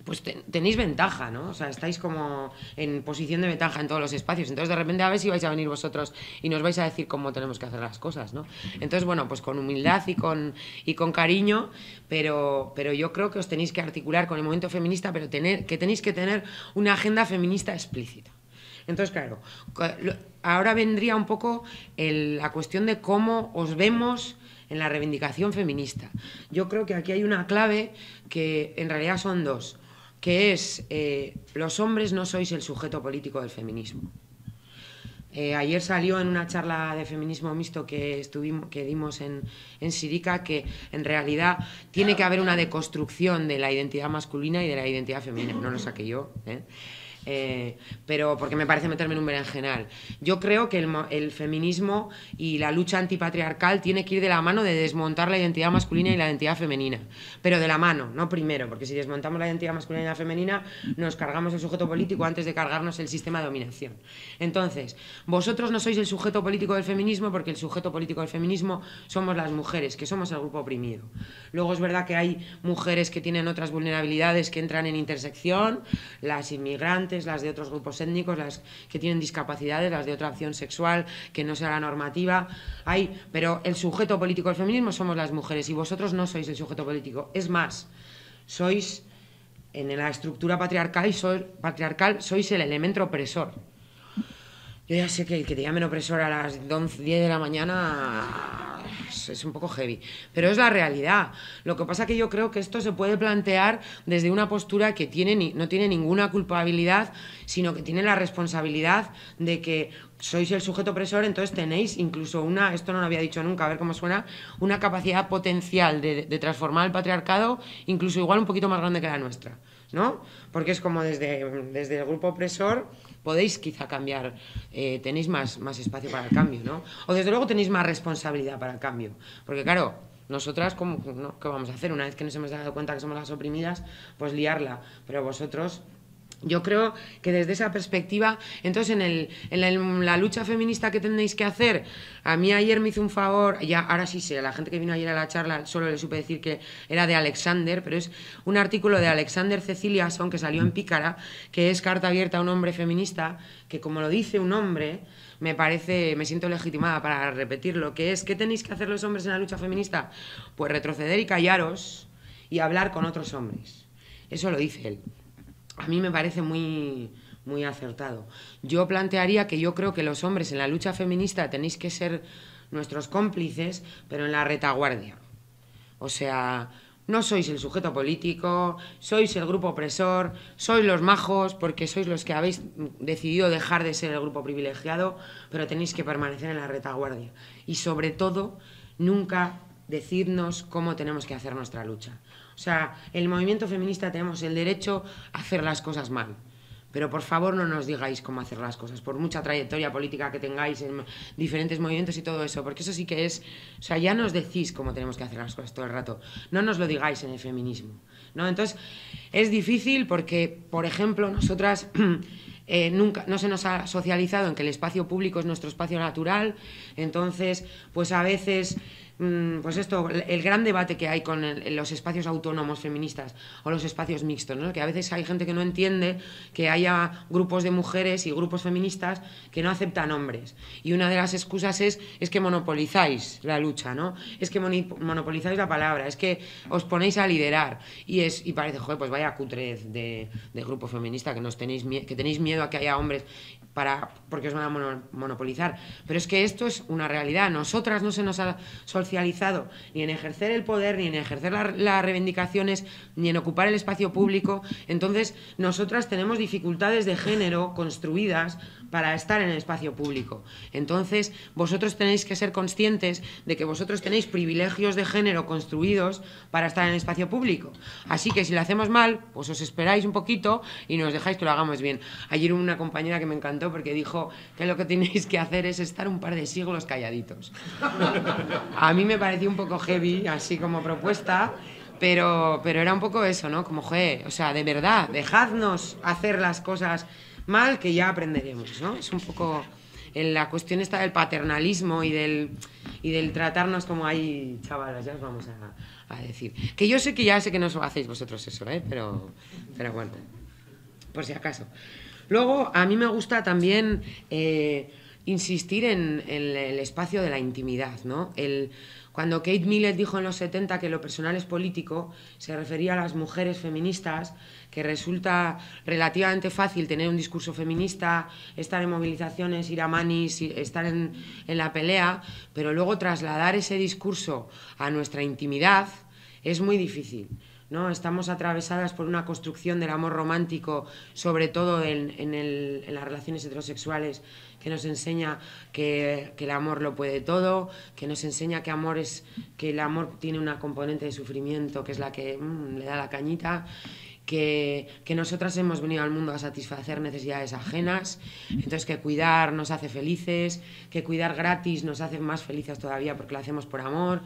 pues tenéis ventaja, ¿no? O sea, estáis como en posición de ventaja en todos los espacios. Entonces, de repente, a ver si vais a venir vosotros y nos vais a decir cómo tenemos que hacer las cosas, ¿no? Entonces, bueno, pues con humildad y con, y con cariño, pero, pero yo creo que os tenéis que articular con el movimiento feminista, pero tener, que tenéis que tener una agenda feminista explícita. Entonces, claro, ahora vendría un poco la cuestión de cómo os vemos en la reivindicación feminista. Yo creo que aquí hay una clave que en realidad son dos, que es eh, los hombres no sois el sujeto político del feminismo. Eh, ayer salió en una charla de feminismo mixto que, estuvimos, que dimos en, en Sirica que en realidad tiene que haber una deconstrucción de la identidad masculina y de la identidad femenina. No lo saqué yo. ¿eh? Eh, pero porque me parece meterme en un berenjenal. Yo creo que el, feminismo y la lucha antipatriarcal tiene que ir de la mano de desmontar la identidad masculina y la identidad femenina, pero de la mano, no primero, porque si desmontamos la identidad masculina y la femenina, nos cargamos el sujeto político antes de cargarnos el sistema de dominación. Entonces, vosotros no sois el sujeto político del feminismo porque el sujeto político del feminismo somos las mujeres, que somos el grupo oprimido. Luego es verdad que hay mujeres que tienen otras vulnerabilidades que entran en intersección, las inmigrantes, las de otros grupos étnicos, las que tienen discapacidades, las de otra opción sexual, que no sea la normativa. Hay, pero el sujeto político del feminismo somos las mujeres y vosotros no sois el sujeto político. Es más, sois en la estructura patriarcal, sois, patriarcal sois el elemento opresor. Yo ya sé que que te llamen opresor a las 10 de la mañana es un poco heavy, pero es la realidad. Lo que pasa que yo creo que esto se puede plantear desde una postura que tiene, no tiene ninguna culpabilidad, sino que tiene la responsabilidad de que sois el sujeto opresor, entonces tenéis incluso una, esto no lo había dicho nunca, a ver cómo suena, una capacidad potencial de, de transformar el patriarcado, incluso igual un poquito más grande que la nuestra. ¿no? Porque es como desde, desde el grupo opresor podéis quizá cambiar, eh, tenéis más, más espacio para el cambio, ¿no? O desde luego tenéis más responsabilidad para el cambio. Porque claro, nosotras, ¿cómo, ¿qué vamos a hacer? Una vez que nos hemos dado cuenta que somos las oprimidas, pues liarla. Pero vosotros yo creo que desde esa perspectiva, entonces en, la, lucha feminista que tenéis que hacer, a mí ayer me hizo un favor, ya ahora sí sé, a la gente que vino ayer a la charla solo le supe decir que era de Alexander, pero es un artículo de Alexander Ceciliason que salió en Pícara, que es carta abierta a un hombre feminista, que como lo dice un hombre, me parece, me siento legitimada para repetirlo, que es, ¿qué tenéis que hacer los hombres en la lucha feminista? Pues retroceder y callaros y hablar con otros hombres. Eso lo dice él a mí me parece muy, muy acertado. Yo plantearía que yo creo que los hombres en la lucha feminista tenéis que ser nuestros cómplices, pero en la retaguardia. O sea, no sois el sujeto político, sois el grupo opresor, sois los majos porque sois los que habéis decidido dejar de ser el grupo privilegiado, pero tenéis que permanecer en la retaguardia. Y sobre todo, nunca decirnos cómo tenemos que hacer nuestra lucha. O sea, el movimiento feminista tenemos el derecho a hacer las cosas mal. Pero por favor no nos digáis cómo hacer las cosas, por mucha trayectoria política que tengáis en diferentes movimientos y todo eso, porque eso sí que es, o sea, ya nos decís cómo tenemos que hacer las cosas todo el rato, no nos lo digáis en el feminismo, ¿no? Entonces, es difícil porque, por ejemplo, nosotras eh, nunca, no se nos ha socializado en que el espacio público es nuestro espacio natural, entonces, pues a veces pues esto, el gran debate que hay con los espacios autónomos feministas o los espacios mixtos, ¿no? que a veces hay gente que no entiende que haya grupos de mujeres y grupos feministas que no aceptan hombres. Y una de las excusas es, es que monopolizáis la lucha, ¿no? es que monopolizáis la palabra, es que os ponéis a liderar. Y, es, y parece, joder, pues vaya cutrez de, de grupo feminista, que, nos tenéis, que tenéis miedo a que haya hombres para, porque os van a monopolizar. Pero es que esto es una realidad. Nosotras no se nos ha socializado ni en ejercer el poder, ni en ejercer las reivindicaciones, ni en ocupar el espacio público. Entonces, nosotras tenemos dificultades de género construidas para estar en el espacio público. Entonces, vosotros tenéis que ser conscientes de que vosotros tenéis privilegios de género construidos para estar en el espacio público. Así que si lo hacemos mal, pues os esperáis un poquito y nos dejáis que lo hagamos bien. Ayer una compañera que me encantó porque dijo que lo que tenéis que hacer es estar un par de siglos calladitos. A mí me pareció un poco heavy, así como propuesta, pero, pero era un poco eso, ¿no? Como, joder, o sea, de verdad, dejadnos hacer las cosas mal que ya aprenderemos, ¿no? Es un poco en la cuestión esta del paternalismo y del, y del tratarnos como hay chavalas, ya os vamos a, a, decir. Que yo sé que ya sé que no hacéis vosotros eso, ¿eh? Pero, pero bueno, por si acaso. Luego, a mí me gusta también eh, insistir en, el espacio de la intimidad, ¿no? El, cuando Kate Millett dijo en los 70 que lo personal es político, se refería a las mujeres feministas, que resulta relativamente fácil tener un discurso feminista, estar en movilizaciones, ir a manis, estar en, en la pelea, pero luego trasladar ese discurso a nuestra intimidad es muy difícil. ¿no? Estamos atravesadas por una construcción del amor romántico, sobre todo en, las relaciones heterosexuales, que nos enseña que, el amor lo puede todo, que nos enseña que, amor es, que el amor tiene una componente de sufrimiento, que es la que mm, le da la cañita, que, que, nosotras hemos venido al mundo a satisfacer necesidades ajenas, entonces que cuidar nos hace felices, que cuidar gratis nos hace más felices todavía porque lo hacemos por amor,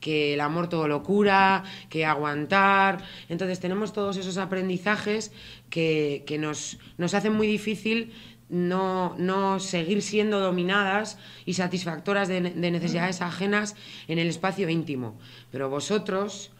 que el amor todo lo cura, que aguantar. Entonces tenemos todos esos aprendizajes que, nos, nos hacen muy difícil no, no, seguir siendo dominadas y satisfactoras de, necesidades ajenas en el espacio íntimo. Pero vosotros,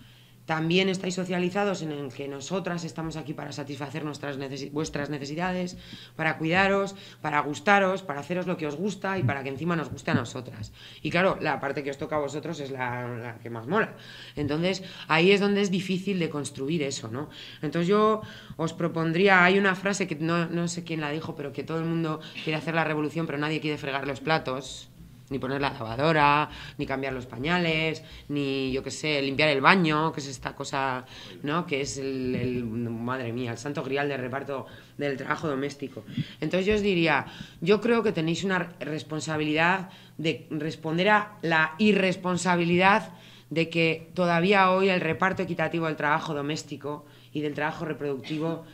también estáis socializados en el que nosotras estamos aquí para satisfacer nuestras vuestras necesidades, para cuidaros, para gustaros, para haceros lo que os gusta y para que encima nos guste a nosotras. Y claro, la parte que os toca a vosotros es la, que más mola. Entonces, ahí es donde es difícil de construir eso, ¿no? Entonces yo os propondría, hay una frase que no, no sé quién la dijo, pero que todo el mundo quiere hacer la revolución, pero nadie quiere fregar los platos ni poner la lavadora, ni cambiar los pañales, ni yo qué sé, limpiar el baño, que es esta cosa, ¿no? Que es el, madre mía, el santo grial de reparto del trabajo doméstico. Entonces yo os diría, yo creo que tenéis una responsabilidad de responder a la irresponsabilidad de que todavía hoy el reparto equitativo del trabajo doméstico y del trabajo reproductivo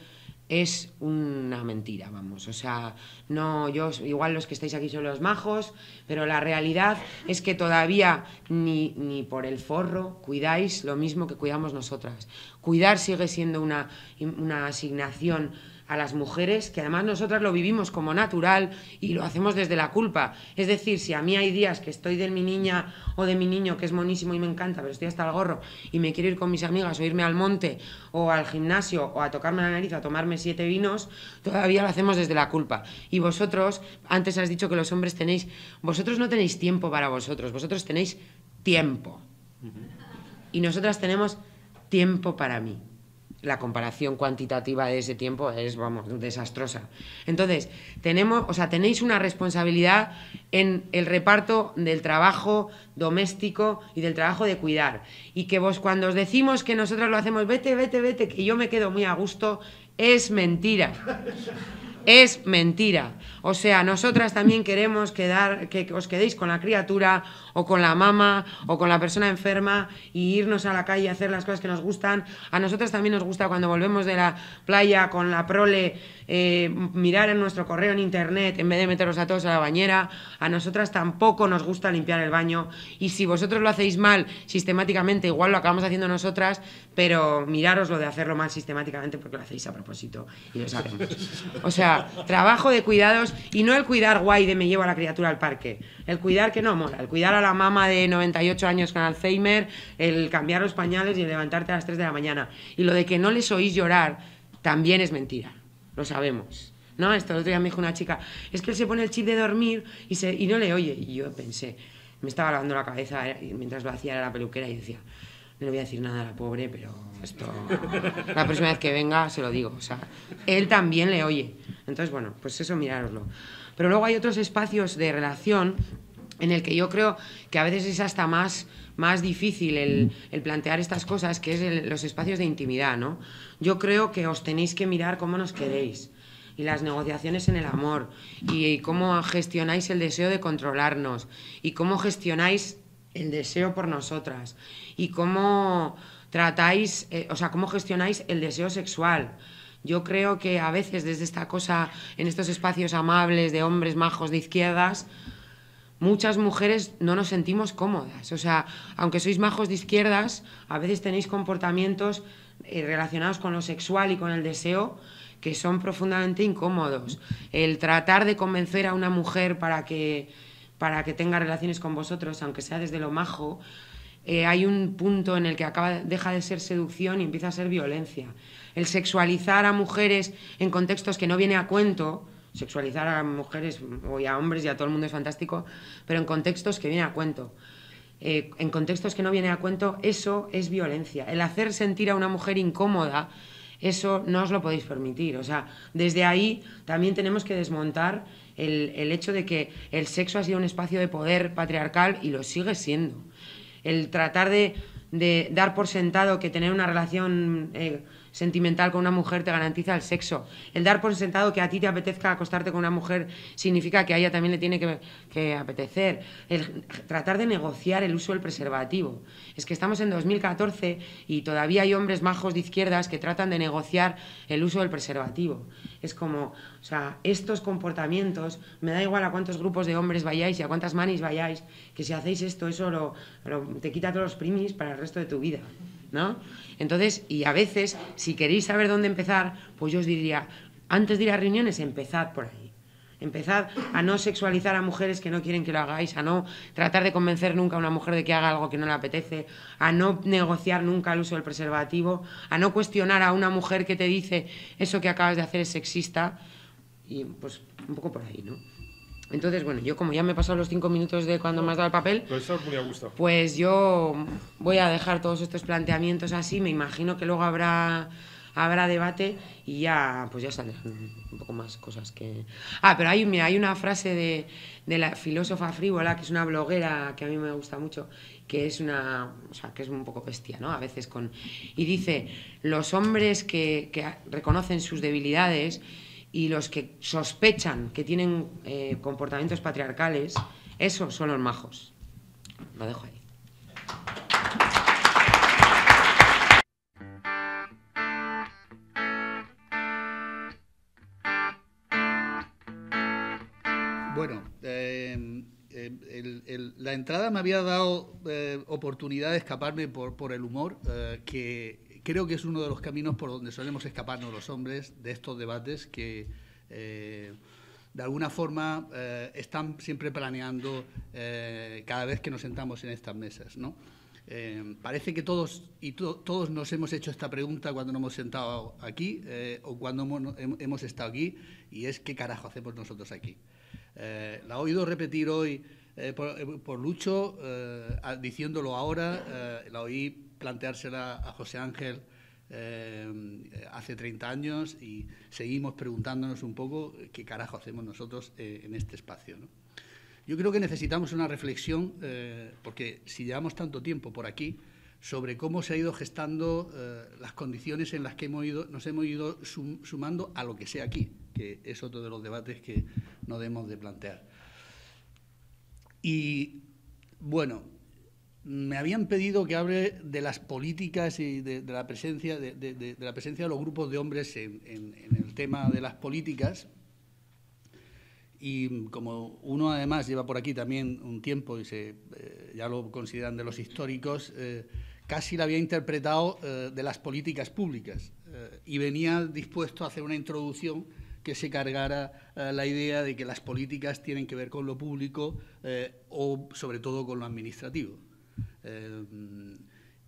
es una mentira, vamos. O sea, no, yo, igual los que estáis aquí son los majos, pero la realidad es que todavía ni, ni por el forro cuidáis lo mismo que cuidamos nosotras. cuidar sigue siendo una, una asignación a las mujeres, que además nosotras lo vivimos como natural y lo hacemos desde la culpa. Es decir, si a mí hay días que estoy de mi niña o de mi niño, que es monísimo y me encanta, pero estoy hasta el gorro y me quiero ir con mis amigas o irme al monte o al gimnasio o a tocarme la nariz, a tomarme siete vinos, todavía lo hacemos desde la culpa. Y vosotros, antes has dicho que los hombres tenéis, vosotros no tenéis tiempo para vosotros, vosotros tenéis tiempo. Y nosotras tenemos tiempo para mí la comparación cuantitativa de ese tiempo es, vamos, desastrosa. Entonces, tenemos, o sea, tenéis una responsabilidad en el reparto del trabajo doméstico y del trabajo de cuidar. Y que vos cuando os decimos que nosotros lo hacemos, vete, vete, vete, que yo me quedo muy a gusto, es mentira es mentira. O sea, nosotras también queremos quedar, que os quedéis con la criatura o con la mamá o con la persona enferma y irnos a la calle a hacer las cosas que nos gustan. A nosotras también nos gusta cuando volvemos de la playa con la prole eh, mirar en nuestro correo en internet en vez de meteros a todos a la bañera. A nosotras tampoco nos gusta limpiar el baño. Y si vosotros lo hacéis mal sistemáticamente, igual lo acabamos haciendo nosotras, pero miraros lo de hacerlo mal sistemáticamente porque lo hacéis a propósito y lo sabemos. O sea, trabajo de cuidados y no el cuidar guay de me llevo a la criatura al parque. El cuidar que no mola. El cuidar a la mamá de 98 años con Alzheimer, el cambiar los pañales y el levantarte a las 3 de la mañana. Y lo de que no les oís llorar también es mentira lo sabemos. ¿No? Esto el otro día me dijo una chica, es que él se pone el chip de dormir y, no le oye. Y yo pensé, me estaba lavando la cabeza mientras lo hacía la peluquera y decía, no le voy a decir nada a la pobre, pero esto, la próxima vez que venga se lo digo. O sea, él también le oye. Entonces, bueno, pues eso mirároslo. Pero luego hay otros espacios de relación en el que yo creo que a veces es hasta más, más difícil el, el plantear estas cosas, que es los espacios de intimidad, ¿no? Yo creo que os tenéis que mirar cómo nos queréis y las negociaciones en el amor y, cómo gestionáis el deseo de controlarnos y cómo gestionáis el deseo por nosotras y cómo tratáis, eh, o sea, cómo gestionáis el deseo sexual. Yo creo que a veces desde esta cosa, en estos espacios amables de hombres majos de izquierdas, muchas mujeres no nos sentimos cómodas. O sea, aunque sois majos de izquierdas, a veces tenéis comportamientos eh, relacionados con lo sexual y con el deseo que son profundamente incómodos. El tratar de convencer a una mujer para que, para que tenga relaciones con vosotros, aunque sea desde lo majo, eh, hay un punto en el que acaba, deja de ser seducción y empieza a ser violencia. El sexualizar a mujeres en contextos que no viene a cuento, sexualizar a mujeres o a hombres y a todo el mundo es fantástico, pero en contextos que viene a cuento. Eh, en contextos que no viene a cuento, eso es violencia. El hacer sentir a una mujer incómoda, eso no os lo podéis permitir. O sea, desde ahí también tenemos que desmontar el, el hecho de que el sexo ha sido un espacio de poder patriarcal y lo sigue siendo. El tratar de, dar por sentado que tener una relación eh, sentimental con una mujer te garantiza el sexo. El dar por sentado que a ti te apetezca acostarte con una mujer significa que a ella también le tiene que, apetecer. El tratar de negociar el uso del preservativo. Es que estamos en 2014 y todavía hay hombres majos de izquierdas que tratan de negociar el uso del preservativo. Es como, o sea, estos comportamientos, me da igual a cuántos grupos de hombres vayáis y a cuántas manis vayáis, que si hacéis esto, eso lo, te quita todos los primis para el resto de tu vida. ¿no? Entonces, y a veces, si queréis saber dónde empezar, pues yo os diría, antes de ir a reuniones, empezad por ahí. Empezad a no sexualizar a mujeres que no quieren que lo hagáis, a no tratar de convencer nunca a una mujer de que haga algo que no le apetece, a no negociar nunca el uso del preservativo, a no cuestionar a una mujer que te dice eso que acabas de hacer es sexista. Y pues un poco por ahí, ¿no? Entonces, bueno, yo como ya me he pasado los cinco minutos de cuando me has dado el papel, pues, pues yo voy a dejar todos estos planteamientos así, me imagino que luego habrá habrá debate y ya pues ya saldrán un poco más cosas que ah pero hay hay una frase de, de la filósofa frívola que es una bloguera que a mí me gusta mucho que es una o sea que es un poco bestia no a veces con y dice los hombres que, que reconocen sus debilidades y los que sospechan que tienen eh, comportamientos patriarcales, esos son los majos. Lo dejo ahí. Bueno, eh, eh, la entrada me había dado oportunidad de escaparme por, el humor, que, creo que es uno de los caminos por donde solemos escaparnos los hombres de estos debates que eh, de alguna forma eh, están siempre planeando eh, cada vez que nos sentamos en estas mesas. ¿no? parece que todos y todos nos hemos hecho esta pregunta cuando nos hemos sentado aquí o cuando hemos, estado aquí y es qué carajo hacemos nosotros aquí. La he oído repetir hoy por, por, Lucho diciéndolo ahora, la oí planteársela a José Ángel eh, hace 30 años y seguimos preguntándonos un poco qué carajo hacemos nosotros eh, en este espacio. Yo creo que necesitamos una reflexión, eh, porque si llevamos tanto tiempo por aquí, sobre cómo se ha ido gestando las condiciones en las que hemos ido, nos hemos ido sumando a lo que sea aquí, que es otro de los debates que no debemos de plantear. Y bueno, me habían pedido que hable de las políticas y de, la, presencia, de, la presencia de los grupos de hombres en, el tema de las políticas. Y como uno además lleva por aquí también un tiempo y se, eh, ya lo consideran de los históricos, eh, casi la había interpretado eh, de las políticas públicas y venía dispuesto a hacer una introducción que se cargara la idea de que las políticas tienen que ver con lo público o sobre todo con lo administrativo. Eh,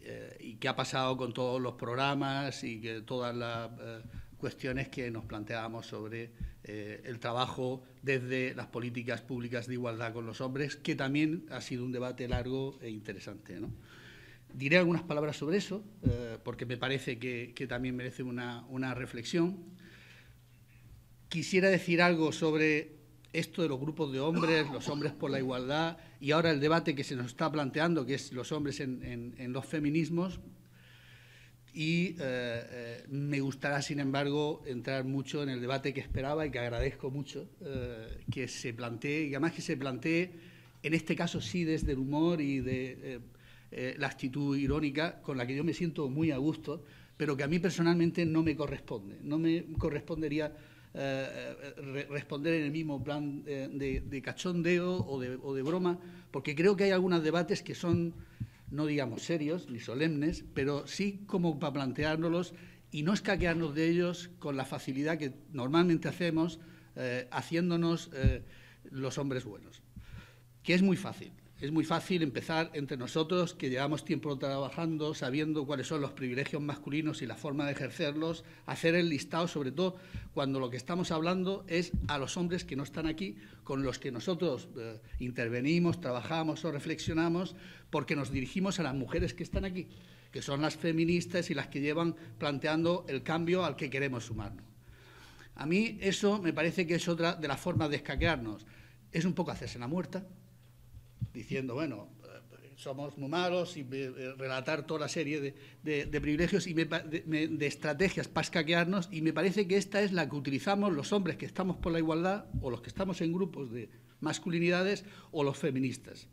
eh, y qué ha pasado con todos los programas y que todas las eh, cuestiones que nos planteábamos sobre el trabajo desde las políticas públicas de igualdad con los hombres, que también ha sido un debate largo e interesante. Diré algunas palabras sobre eso, porque me parece que, que también merece una, una reflexión. Quisiera decir algo sobre esto de los grupos de hombres, los hombres por la igualdad, y ahora el debate que se nos está planteando, que es los hombres en, los feminismos. Y eh, eh, me gustará, sin embargo, entrar mucho en el debate que esperaba y que agradezco mucho eh, que se plantee, y además que se plantee, en este caso sí, desde el humor y de la actitud irónica, con la que yo me siento muy a gusto, pero que a mí personalmente no me corresponde. No me correspondería eh, responder en el mismo plan de, cachondeo o de, broma, porque creo que hay algunos debates que son, no digamos serios ni solemnes, pero sí como para planteárnoslos y no escaquearnos de ellos con la facilidad que normalmente hacemos eh, haciéndonos eh, los hombres buenos, que es muy fácil. Es muy fácil empezar entre nosotros, que llevamos tiempo trabajando, sabiendo cuáles son los privilegios masculinos y la forma de ejercerlos, hacer el listado, sobre todo cuando lo que estamos hablando es a los hombres que no están aquí, con los que nosotros eh, intervenimos, trabajamos o reflexionamos, porque nos dirigimos a las mujeres que están aquí, que son las feministas y las que llevan planteando el cambio al que queremos sumarnos. A mí eso me parece que es otra de las formas de escaquearnos. Es un poco hacerse la muerta, diciendo, bueno, somos muy malos y eh, relatar toda la serie de, privilegios y de, estrategias para escaquearnos y me parece que esta es la que utilizamos los hombres que estamos por la igualdad o los que estamos en grupos de masculinidades o los feministas.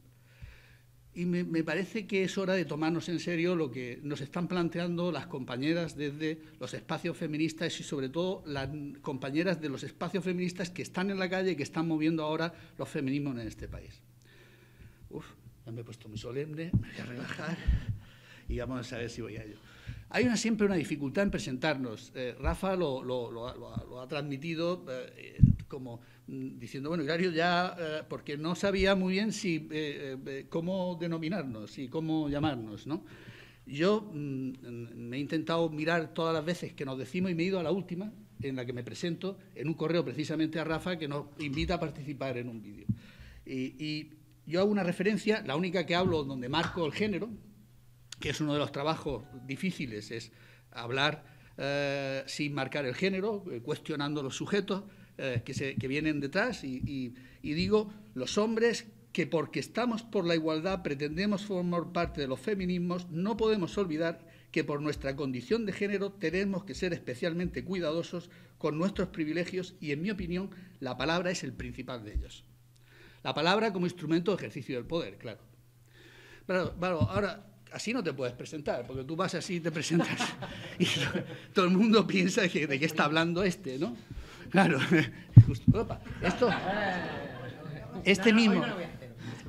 Y me, me, parece que es hora de tomarnos en serio lo que nos están planteando las compañeras desde los espacios feministas y sobre todo las compañeras de los espacios feministas que están en la calle y que están moviendo ahora los feminismos en este país. Ya me he puesto muy solemne, me voy a relajar y vamos a ver si voy a ello. Hay una, siempre una dificultad en presentarnos. Eh, Rafa lo, lo, lo, ha transmitido eh, como mm, diciendo, bueno, Hilario ya, eh, porque no sabía muy bien si, cómo denominarnos y cómo llamarnos, ¿no? Yo mm, me he intentado mirar todas las veces que nos decimos y me he ido a la última, en la que me presento, en un correo precisamente a Rafa, que nos invita a participar en un vídeo. Y, y yo hago una referencia, la única que hablo donde marco el género, que es uno de los trabajos difíciles, es hablar eh, sin marcar el género, eh, cuestionando los sujetos eh, que, se, que, vienen detrás, y, y digo, los hombres que porque estamos por la igualdad pretendemos formar parte de los feminismos, no podemos olvidar que por nuestra condición de género tenemos que ser especialmente cuidadosos con nuestros privilegios y, en mi opinión, la palabra es el principal de ellos. La palabra como instrumento de ejercicio del poder, claro. Pero, ahora, así no te puedes presentar, porque tú vas así y te presentas y todo el mundo piensa de qué está hablando este, ¿no? Claro. esto, este mismo,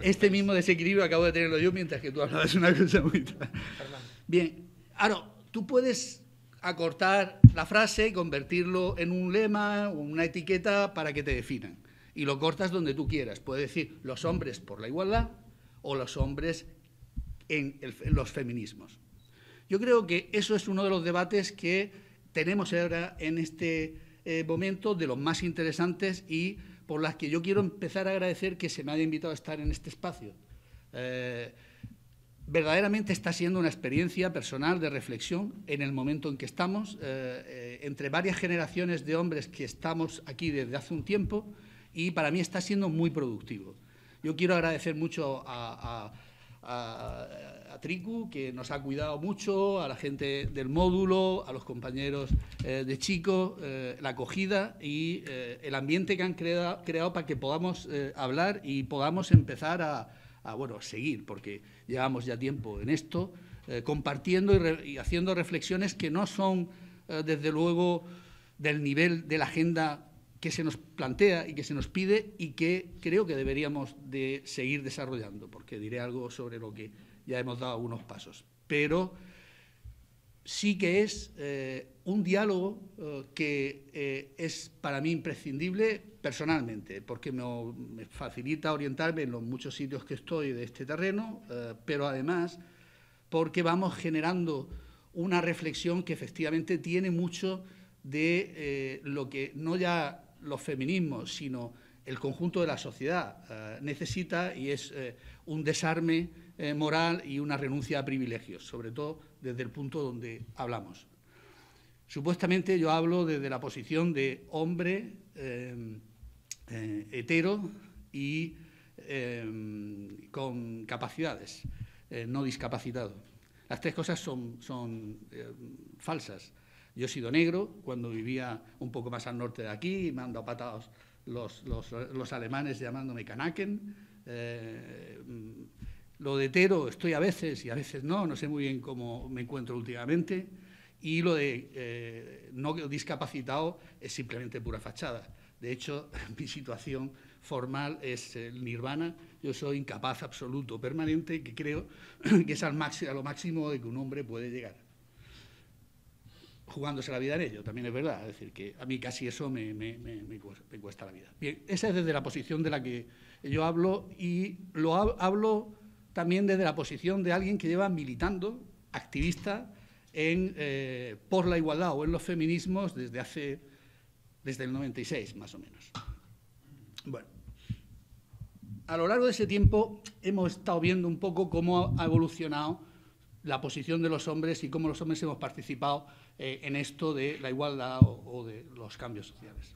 este mismo desequilibrio acabo de tenerlo yo mientras que tú hablabas una cosa muy... Bien, ahora, tú puedes acortar la frase y convertirlo en un lema o una etiqueta para que te definan. Y lo cortas donde tú quieras. Puedes decir los hombres por la igualdad o los hombres en, los feminismos. Yo creo que eso es uno de los debates que tenemos ahora en este eh, momento, de los más interesantes y por las que yo quiero empezar a agradecer que se me haya invitado a estar en este espacio. Eh, verdaderamente está siendo una experiencia personal de reflexión en el momento en que estamos, eh, entre varias generaciones de hombres que estamos aquí desde hace un tiempo, y para mí está siendo muy productivo. Yo quiero agradecer mucho a, Tricu, que nos ha cuidado mucho, a la gente del módulo, a los compañeros eh, de Chico, la acogida y el ambiente que han creado, para que podamos hablar y podamos empezar a a bueno, seguir, porque llevamos ya tiempo en esto, eh, compartiendo y, haciendo reflexiones que no son, eh, desde luego, del nivel de la agenda que se nos plantea y que se nos pide y que creo que deberíamos de seguir desarrollando, porque diré algo sobre lo que ya hemos dado algunos pasos. Pero sí que es eh, un diálogo eh, que eh, es para mí imprescindible personalmente, porque me, facilita orientarme en los muchos sitios que estoy de este terreno, pero además porque vamos generando una reflexión que efectivamente tiene mucho de lo que no ya los feminismos, sino el conjunto de la sociedad necesita y es un desarme moral y una renuncia a privilegios, sobre todo desde el punto donde hablamos. Supuestamente yo hablo desde la posición de hombre eh, eh, hetero y eh, con capacidades, no discapacitado. Las tres cosas son falsas. Yo he sido negro cuando vivía un poco más al norte de aquí me han dado patados los, alemanes llamándome Kanaken. Lo de hetero estoy a veces y a veces no, no sé muy bien cómo me encuentro últimamente. Y lo de eh, no discapacitado es simplemente pura fachada. De hecho, mi situación formal es el nirvana. Yo soy incapaz absoluto, permanente, que creo que es al máximo, a lo máximo de que un hombre puede llegar. Jugándose la vida en ello, también es verdad. Es decir, que a mí casi eso me, cuesta la vida. Bien, esa es desde la posición de la que yo hablo y lo hablo también desde la posición de alguien que lleva militando, activista, en, eh, por la igualdad o en los feminismos desde hace, desde el 96 más o menos. Bueno, a lo largo de ese tiempo hemos estado viendo un poco cómo ha evolucionado la posición de los hombres y cómo los hombres hemos participado eh, en esto de la igualdad o, de los cambios sociales.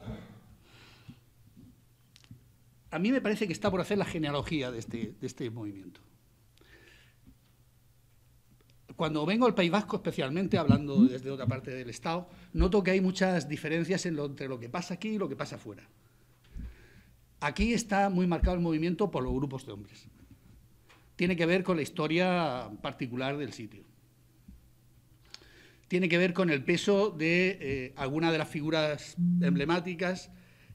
A mí me parece que está por hacer la genealogía de este, de este movimiento cuando vengo al País Vasco, especialmente hablando desde otra parte del Estado, noto que hay muchas diferencias entre lo que pasa aquí y lo que pasa afuera. Aquí está muy marcado el movimiento por los grupos de hombres. Tiene que ver con la historia particular del sitio. Tiene que ver con el peso de eh, alguna de las figuras emblemáticas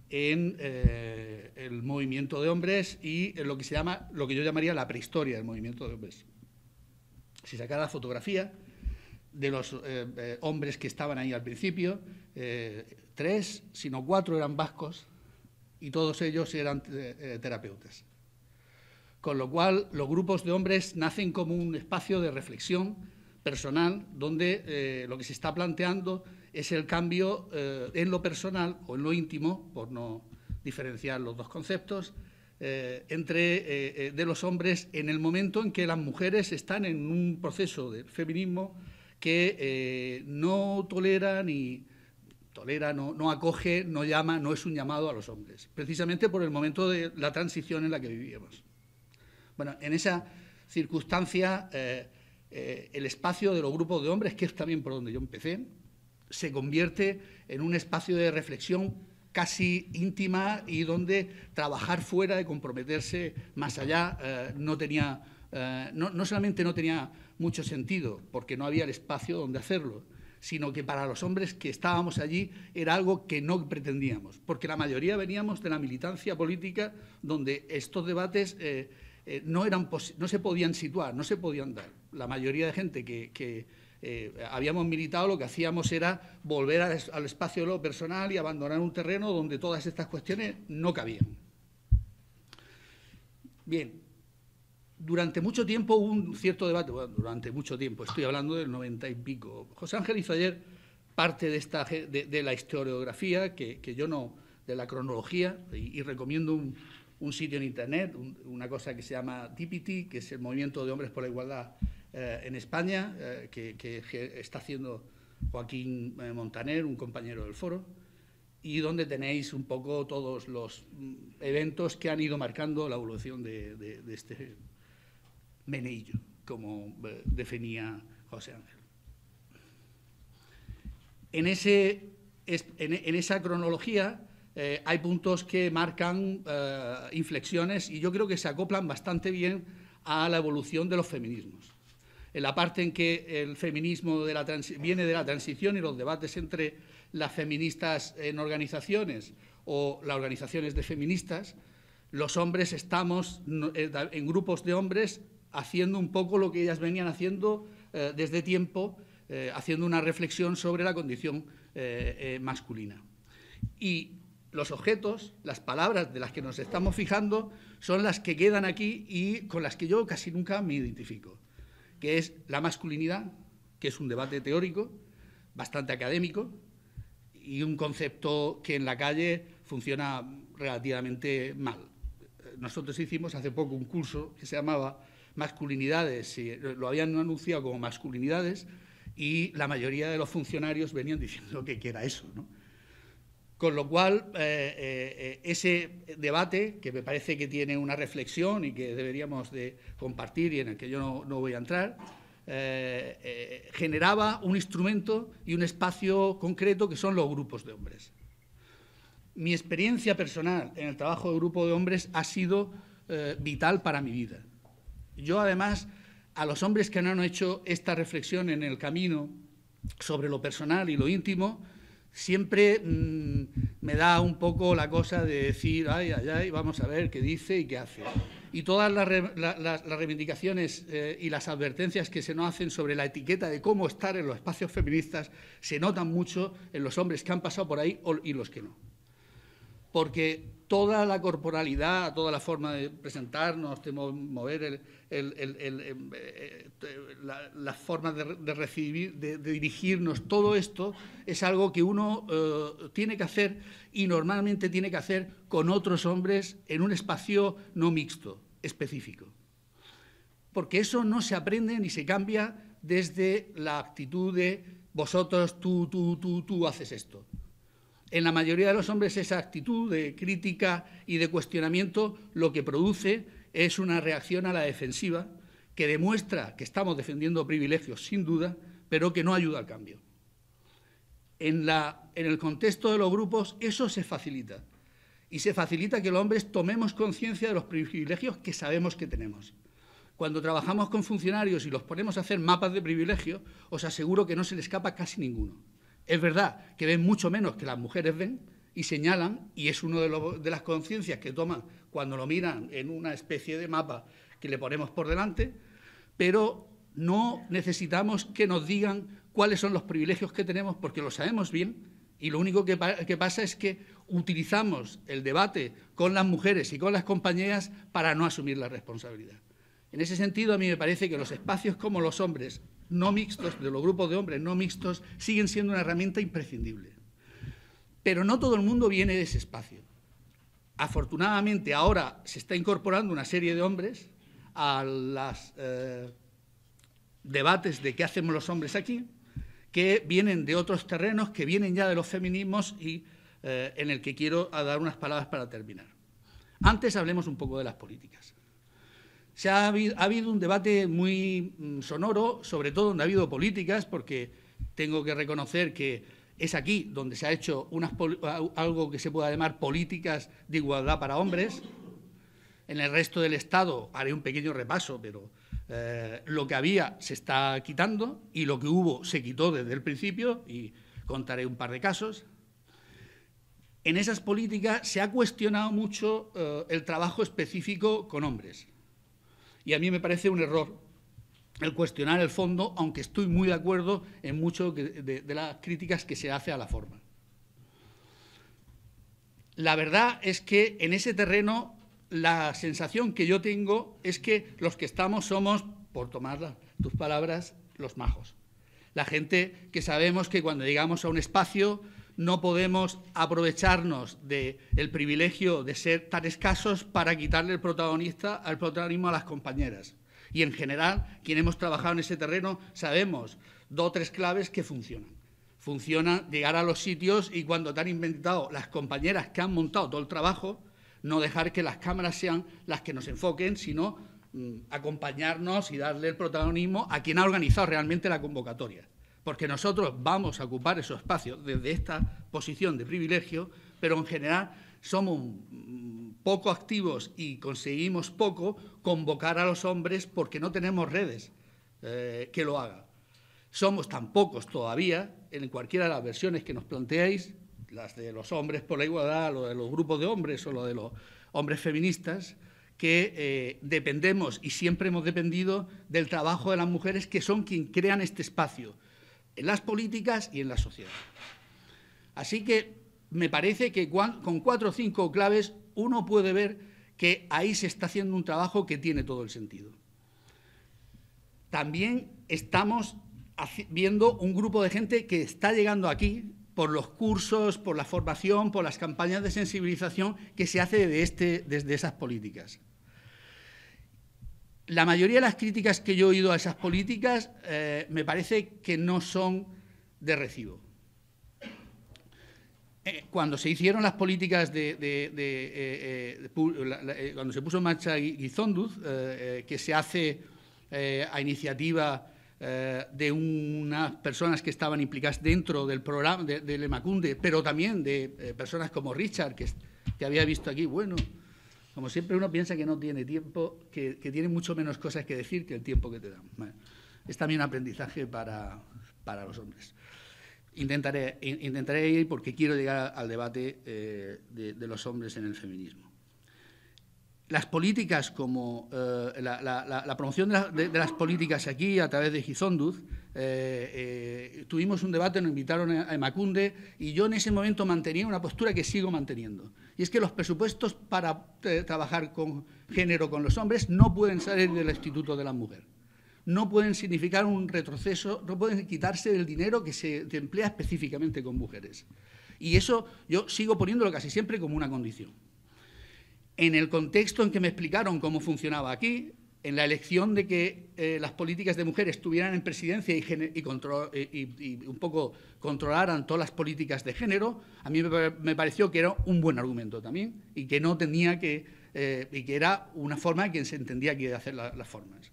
en eh, el movimiento de hombres y en lo que se llama, lo que yo llamaría la prehistoria del movimiento de hombres si sacara fotografía de los eh, eh, hombres que estaban ahí al principio, tres, sino cuatro eran vascos y todos ellos eran terapeutas. Con lo cual, los grupos de hombres nacen como un espacio de reflexión personal donde lo que se está planteando es el cambio en lo personal o en lo íntimo, por no diferenciar los dos conceptos, eh, entre, eh, eh, de los hombres en el momento en que las mujeres están en un proceso de feminismo que no tolera ni tolera, no, no, acoge, no llama, no es un llamado a los hombres, precisamente por el momento de la transición en la que vivíamos. Bueno, en esa circunstancia, el espacio de los grupos de hombres, que es también por donde yo empecé, se convierte en un espacio de reflexión casi íntima y donde trabajar fuera y comprometerse más allá eh, no tenía, eh, no, solamente no tenía mucho sentido, porque no había el espacio donde hacerlo, sino que para los hombres que estábamos allí era algo que no pretendíamos, porque la mayoría veníamos de la militancia política donde estos debates eh, no, eran no se podían situar, no se podían dar. La mayoría de gente que, eh, habíamos militado, lo que hacíamos era volver al espacio de lo personal y abandonar un terreno donde todas estas cuestiones no cabían. Bien, durante mucho tiempo hubo un cierto debate, bueno, durante mucho tiempo, estoy hablando del noventa y pico. José Ángel hizo ayer parte de, esta, de, la historiografía, que, yo no, de la cronología, y, recomiendo un, sitio en Internet, una cosa que se llama DPT, que es el Movimiento de Hombres por la Igualdad eh, en España, eh, que, está haciendo Joaquín eh, Montaner, un compañero del foro, y donde tenéis un poco todos los mm, eventos que han ido marcando la evolución de, este meneillo, como definía José Ángel. En, esa cronología hay puntos que marcan inflexiones y yo creo que se acoplan bastante bien a la evolución de los feminismos. En la parte en que el feminismo viene de la transición y los debates entre las feministas en organizaciones o las organizaciones de feministas, los hombres estamos eh, en grupos de hombres haciendo un poco lo que ellas venían haciendo eh, desde tiempo, eh, haciendo una reflexión sobre la condición masculina. Y los objetos, las palabras de las que nos estamos fijando, son las que quedan aquí y con las que yo casi nunca me identifico, que es la masculinidad, que es un debate teórico, bastante académico, y un concepto que en la calle funciona relativamente mal. Nosotros hicimos hace poco un curso que se llamaba masculinidades, lo habían anunciado como masculinidades y la mayoría de los funcionarios venían diciendo que, era eso. Con lo cual, eh, eh, ese debate, que me parece que tiene una reflexión y que deberíamos de compartir y en el que yo no, voy a entrar, eh, generaba un instrumento y un espacio concreto que son los grupos de hombres. Mi experiencia personal en el trabajo de grupo de hombres ha sido vital para mi vida. Yo, además, a los hombres que no han hecho esta reflexión en el camino sobre lo personal y lo íntimo, siempre mm, me da un poco la cosa de decir, ay, ay, ay, vamos a ver qué dice y qué hace. Y todas las, reivindicaciones eh, y las advertencias que se nos hacen sobre la etiqueta de cómo estar en los espacios feministas se notan mucho en los hombres que han pasado por ahí y los que no. Porque toda la corporalidad, toda la forma de presentarnos, de mover em, eh, las formas de, recibir, de, dirigirnos, todo esto es algo que uno eh, tiene que hacer y normalmente tiene que hacer con otros hombres en un espacio no mixto, específico. Porque eso no se aprende ni se cambia desde la actitud de vosotros, tú, tú, tú, tú haces esto en la mayoría de los hombres esa actitud de crítica y de cuestionamiento lo que produce es una reacción a la defensiva que demuestra que estamos defendiendo privilegios, sin duda, pero que no ayuda al cambio. En, el contexto de los grupos eso se facilita. Y se facilita que los hombres tomemos conciencia de los privilegios que sabemos que tenemos. Cuando trabajamos con funcionarios y los ponemos a hacer mapas de privilegios, os aseguro que no se le escapa casi ninguno. Es verdad que ven mucho menos que las mujeres ven y señalan, y es una de, las conciencias que toman cuando lo miran en una especie de mapa que le ponemos por delante, pero no necesitamos que nos digan cuáles son los privilegios que tenemos porque lo sabemos bien y lo único que, que, pasa es que utilizamos el debate con las mujeres y con las compañeras para no asumir la responsabilidad. En ese sentido, a mí me parece que los espacios como los hombres no mixtos, de los grupos de hombres no mixtos, siguen siendo una herramienta imprescindible. Pero no todo el mundo viene de ese espacio. Afortunadamente ahora se está incorporando una serie de hombres a los eh, debates de qué hacemos los hombres aquí, que vienen de otros terrenos, que vienen ya de los feminismos y eh, en el que quiero dar unas palabras para terminar. Antes hablemos un poco de las políticas. Se ha, habido, un debate muy mm, sonoro, sobre todo donde ha habido políticas, porque tengo que reconocer que es aquí donde se ha hecho algo que se pueda llamar políticas de igualdad para hombres. En el resto del Estado haré un pequeño repaso, pero eh, lo que había se está quitando y lo que hubo se quitó desde el principio y contaré un par de casos. En esas políticas se ha cuestionado mucho eh, el trabajo específico con hombres. Y a mí me parece un error el cuestionar el fondo, aunque estoy muy de acuerdo en muchas de, las críticas que se hace a la forma. La verdad es que en ese terreno la sensación que yo tengo es que los que estamos somos, por tomar tus palabras, los majos. La gente que sabemos que cuando llegamos a un espacio no podemos aprovecharnos del privilegio de ser tan escasos para quitarle el protagonista al protagonismo a las compañeras. Y en general, quien hemos trabajado en ese terreno, sabemos dos o tres claves que funcionan. Funciona llegar a los sitios y cuando te han inventado las compañeras que han montado todo el trabajo, no dejar que las cámaras sean las que nos enfoquen, sino mm, acompañarnos y darle el protagonismo a quien ha organizado realmente la convocatoria porque nosotros vamos a ocupar esos espacios desde esta posición de privilegio, pero en general somos poco activos y conseguimos poco convocar a los hombres porque no tenemos redes eh, que lo hagan. Somos tan pocos todavía, en cualquiera de las versiones que nos planteáis, las de los hombres por la igualdad, o de los grupos de hombres o lo de los hombres feministas, que eh, dependemos y siempre hemos dependido del trabajo de las mujeres que son quienes crean este espacio en las políticas y en la sociedad. Así que me parece que con cuatro o cinco claves uno puede ver que ahí se está haciendo un trabajo que tiene todo el sentido. También estamos viendo un grupo de gente que está llegando aquí por los cursos, por la formación, por las campañas de sensibilización que se hace este, desde esas políticas la mayoría de las críticas que yo he oído a esas políticas eh, me parece que no son de recibo. Eh, cuando se hicieron las políticas de, eh, cuando se puso en marcha Guizonduz, que se hace a iniciativa de unas personas que estaban implicadas dentro del programa del Emacunde, pero también de personas como Richard, que había visto aquí, bueno, como siempre uno piensa que no tiene tiempo, que, tiene mucho menos cosas que decir que el tiempo que te dan. es también un aprendizaje para, los hombres. Intentaré, intentaré ir porque quiero llegar al debate eh, de, los hombres en el feminismo. Las políticas como eh, la, promoción de, las políticas aquí a través de Gizonduz eh, tuvimos un debate, nos invitaron a Macunde y yo en ese momento mantenía una postura que sigo manteniendo. Y es que los presupuestos para eh, trabajar con género con los hombres no pueden salir del Instituto de la Mujer. No pueden significar un retroceso, no pueden quitarse del dinero que se emplea específicamente con mujeres. Y eso yo sigo poniéndolo casi siempre como una condición. En el contexto en que me explicaron cómo funcionaba aquí, en la elección de que eh, las políticas de mujeres estuvieran en presidencia y, un poco controlaran todas las políticas de género, a mí me, pareció que era un buen argumento también y que no tenía que, eh, y que era una forma en que se entendía que a hacer las formas.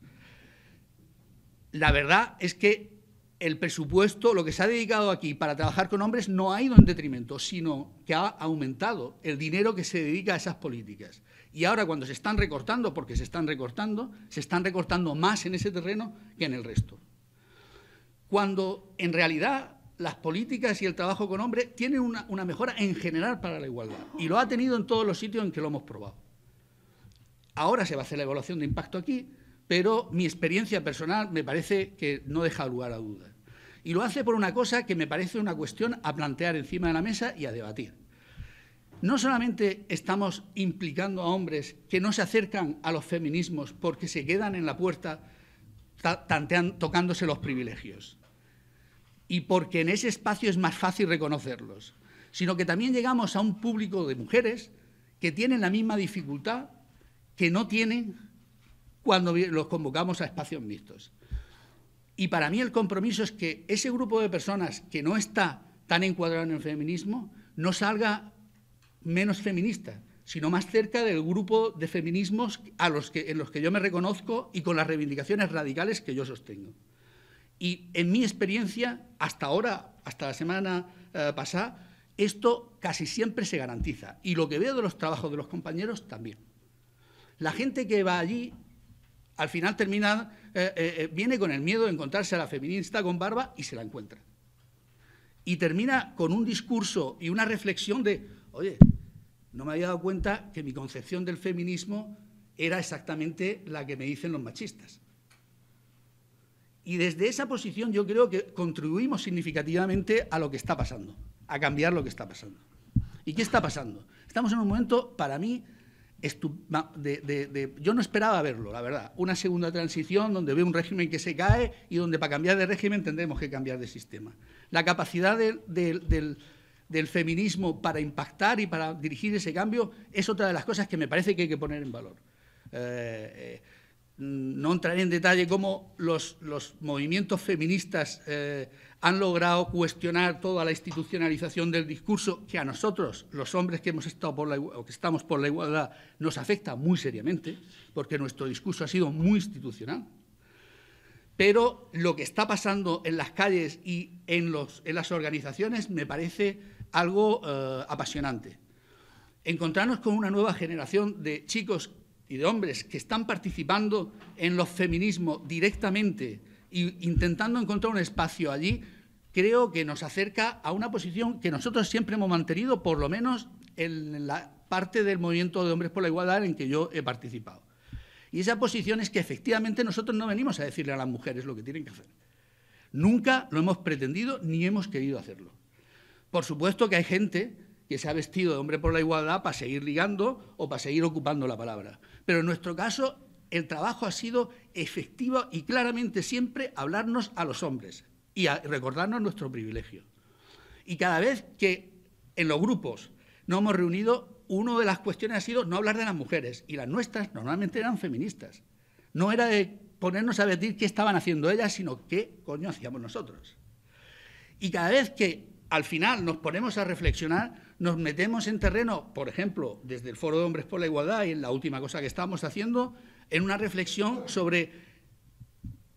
La verdad es que el presupuesto, lo que se ha dedicado aquí para trabajar con hombres no ha ido en detrimento, sino que ha aumentado el dinero que se dedica a esas políticas. Y ahora cuando se están recortando, porque se están recortando, se están recortando más en ese terreno que en el resto. Cuando en realidad las políticas y el trabajo con hombres tienen una, mejora en general para la igualdad. Y lo ha tenido en todos los sitios en que lo hemos probado. Ahora se va a hacer la evaluación de impacto aquí, pero mi experiencia personal me parece que no deja lugar a dudas. Y lo hace por una cosa que me parece una cuestión a plantear encima de la mesa y a debatir no solamente estamos implicando a hombres que no se acercan a los feminismos porque se quedan en la puerta tocándose los privilegios y porque en ese espacio es más fácil reconocerlos, sino que también llegamos a un público de mujeres que tienen la misma dificultad que no tienen cuando los convocamos a espacios mixtos. Y para mí el compromiso es que ese grupo de personas que no está tan encuadrado en el feminismo no salga menos feminista, sino más cerca del grupo de feminismos en los que yo me reconozco y con las reivindicaciones radicales que yo sostengo. Y en mi experiencia, hasta ahora, hasta la semana eh, pasada, esto casi siempre se garantiza. Y lo que veo de los trabajos de los compañeros también. La gente que va allí, al final termina, eh, eh, viene con el miedo de encontrarse a la feminista con barba y se la encuentra. Y termina con un discurso y una reflexión de, oye, no me había dado cuenta que mi concepción del feminismo era exactamente la que me dicen los machistas. Y desde esa posición yo creo que contribuimos significativamente a lo que está pasando, a cambiar lo que está pasando. ¿Y qué está pasando? Estamos en un momento, para mí, yo no esperaba verlo, la verdad. Una segunda transición donde veo un régimen que se cae y donde para cambiar de régimen tendremos que cambiar de sistema. La capacidad del, feminismo para impactar y para dirigir ese cambio es otra de las cosas que me parece que hay que poner en valor. Eh, eh, no entraré en detalle cómo los, movimientos feministas eh, han logrado cuestionar toda la institucionalización del discurso que a nosotros, los hombres que hemos estado por la, o que estamos por la igualdad, nos afecta muy seriamente, porque nuestro discurso ha sido muy institucional. Pero lo que está pasando en las calles y en, las organizaciones me parece algo eh, apasionante. Encontrarnos con una nueva generación de chicos y de hombres que están participando en los feminismos directamente e intentando encontrar un espacio allí, creo que nos acerca a una posición que nosotros siempre hemos mantenido, por lo menos en la parte del movimiento de hombres por la igualdad en que yo he participado. Y esa posición es que efectivamente nosotros no venimos a decirle a las mujeres lo que tienen que hacer. Nunca lo hemos pretendido ni hemos querido hacerlo. Por supuesto que hay gente que se ha vestido de hombre por la igualdad para seguir ligando o para seguir ocupando la palabra. Pero en nuestro caso, el trabajo ha sido efectivo y claramente siempre hablarnos a los hombres y recordarnos nuestro privilegio. Y cada vez que en los grupos nos hemos reunido, una de las cuestiones ha sido no hablar de las mujeres, y las nuestras normalmente eran feministas. No era de ponernos a decir qué estaban haciendo ellas, sino qué coño hacíamos nosotros. Y cada vez que al final nos ponemos a reflexionar, nos metemos en terreno, por ejemplo, desde el Foro de Hombres por la Igualdad y en la última cosa que estamos haciendo, en una reflexión sobre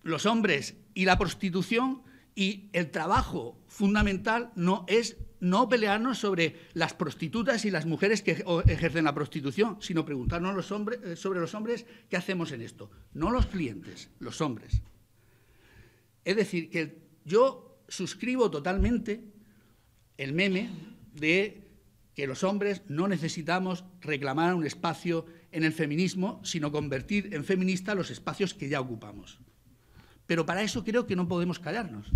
los hombres y la prostitución y el trabajo fundamental no es no pelearnos sobre las prostitutas y las mujeres que ejercen la prostitución, sino preguntarnos los hombres, eh, sobre los hombres qué hacemos en esto. No los clientes, los hombres. Es decir, que yo suscribo totalmente el meme de que los hombres no necesitamos reclamar un espacio en el feminismo, sino convertir en feminista los espacios que ya ocupamos. Pero para eso creo que no podemos callarnos.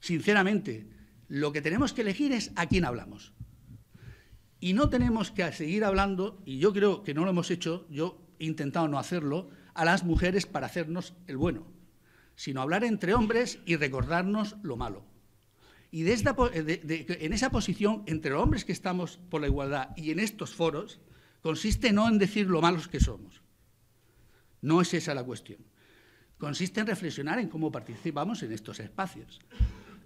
Sinceramente, lo que tenemos que elegir es a quién hablamos. Y no tenemos que seguir hablando, y yo creo que no lo hemos hecho, yo he intentado no hacerlo, a las mujeres para hacernos el bueno, sino hablar entre hombres y recordarnos lo malo. Y en esa posición, entre hombres que estamos por la igualdad y en estos foros, consiste no en decir lo malos que somos. No es esa la cuestión. Consiste en reflexionar en cómo participamos en estos espacios.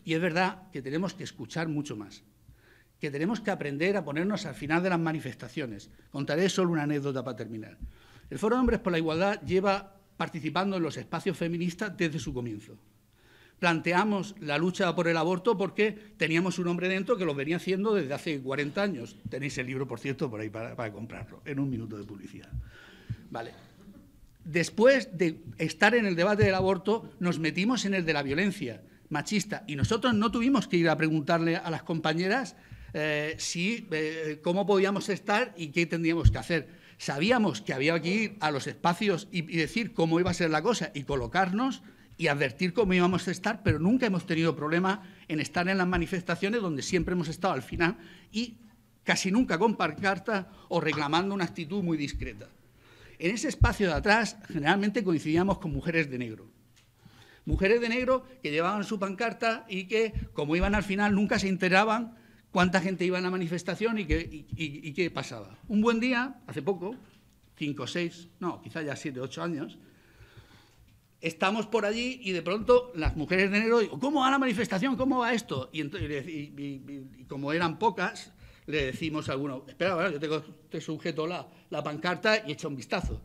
Y es verdad que tenemos que escuchar mucho más, que tenemos que aprender a ponernos al final de las manifestaciones. Contaré solo una anécdota para terminar. El Foro de Hombres por la Igualdad lleva participando en los espacios feministas desde su comienzo planteamos la lucha por el aborto porque teníamos un hombre dentro que lo venía haciendo desde hace 40 años. Tenéis el libro, por cierto, por ahí para, comprarlo, en un minuto de publicidad. Vale. Después de estar en el debate del aborto, nos metimos en el de la violencia machista y nosotros no tuvimos que ir a preguntarle a las compañeras eh, si, eh, cómo podíamos estar y qué tendríamos que hacer. Sabíamos que había que ir a los espacios y decir cómo iba a ser la cosa y colocarnos y advertir cómo íbamos a estar, pero nunca hemos tenido problema en estar en las manifestaciones donde siempre hemos estado al final y casi nunca con pancarta o reclamando una actitud muy discreta. En ese espacio de atrás generalmente coincidíamos con mujeres de negro. Mujeres de negro que llevaban su pancarta y que, como iban al final, nunca se enteraban cuánta gente iba en la manifestación y qué, y qué pasaba. Un buen día, hace poco, cinco, seis, no, quizá ya siete, ocho años, estamos por allí y de pronto las mujeres de negro, ¿cómo va la manifestación? ¿Cómo va esto? Y, como eran pocas, le decimos a alguno, espera, yo tengo, te sujeto la, pancarta y echa un vistazo.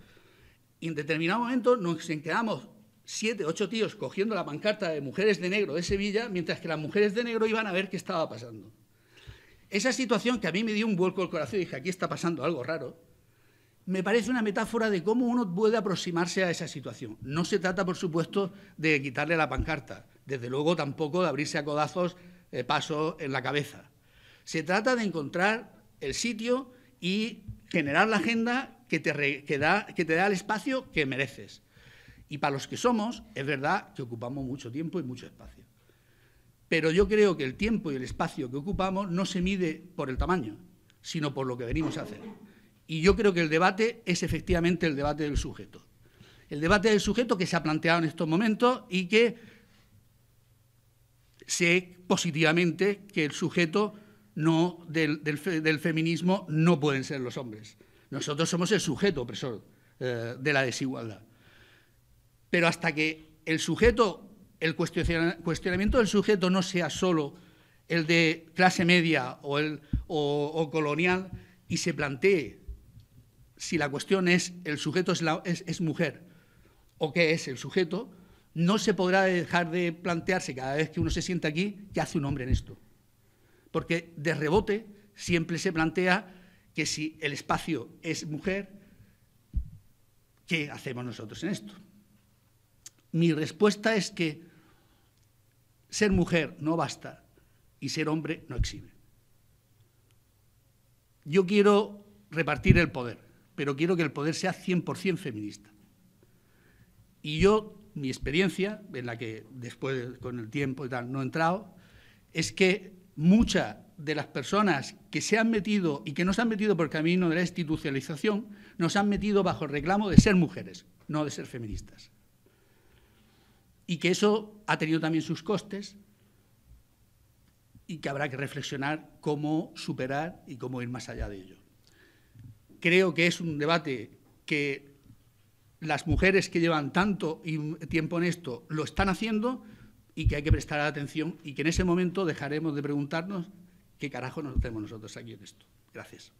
Y en determinado momento nos quedamos siete, ocho tíos cogiendo la pancarta de mujeres de negro de Sevilla, mientras que las mujeres de negro iban a ver qué estaba pasando. Esa situación que a mí me dio un vuelco al corazón y dije, aquí está pasando algo raro, me parece una metáfora de cómo uno puede aproximarse a esa situación. No se trata, por supuesto, de quitarle la pancarta, desde luego tampoco de abrirse a codazos eh, paso en la cabeza. Se trata de encontrar el sitio y generar la agenda que te, que te da el espacio que mereces. Y para los que somos, es verdad que ocupamos mucho tiempo y mucho espacio. Pero yo creo que el tiempo y el espacio que ocupamos no se mide por el tamaño, sino por lo que venimos a hacer. Y yo creo que el debate es efectivamente el debate del sujeto. El debate del sujeto que se ha planteado en estos momentos y que sé positivamente que el sujeto no, del, feminismo no pueden ser los hombres. Nosotros somos el sujeto opresor eh, de la desigualdad. Pero hasta que el sujeto, el cuestionamiento del sujeto no sea solo el de clase media o, el, o, colonial y se plantee si la cuestión es el sujeto es, mujer o qué es el sujeto, no se podrá dejar de plantearse cada vez que uno se sienta aquí qué hace un hombre en esto. Porque de rebote siempre se plantea que si el espacio es mujer, ¿qué hacemos nosotros en esto? Mi respuesta es que ser mujer no basta y ser hombre no exhibe. Yo quiero repartir el poder, pero quiero que el poder sea 100% feminista. Y yo, mi experiencia, en la que después con el tiempo y tal no he entrado, es que muchas de las personas que se han metido y que no se han metido por el camino de la institucionalización, nos han metido bajo el reclamo de ser mujeres, no de ser feministas y que eso ha tenido también sus costes y que habrá que reflexionar cómo superar y cómo ir más allá de ello creo que es un debate que las mujeres que llevan tanto tiempo en esto lo están haciendo y que hay que prestar atención y que en ese momento dejaremos de preguntarnos qué carajo nos tenemos nosotros aquí en esto. Gracias.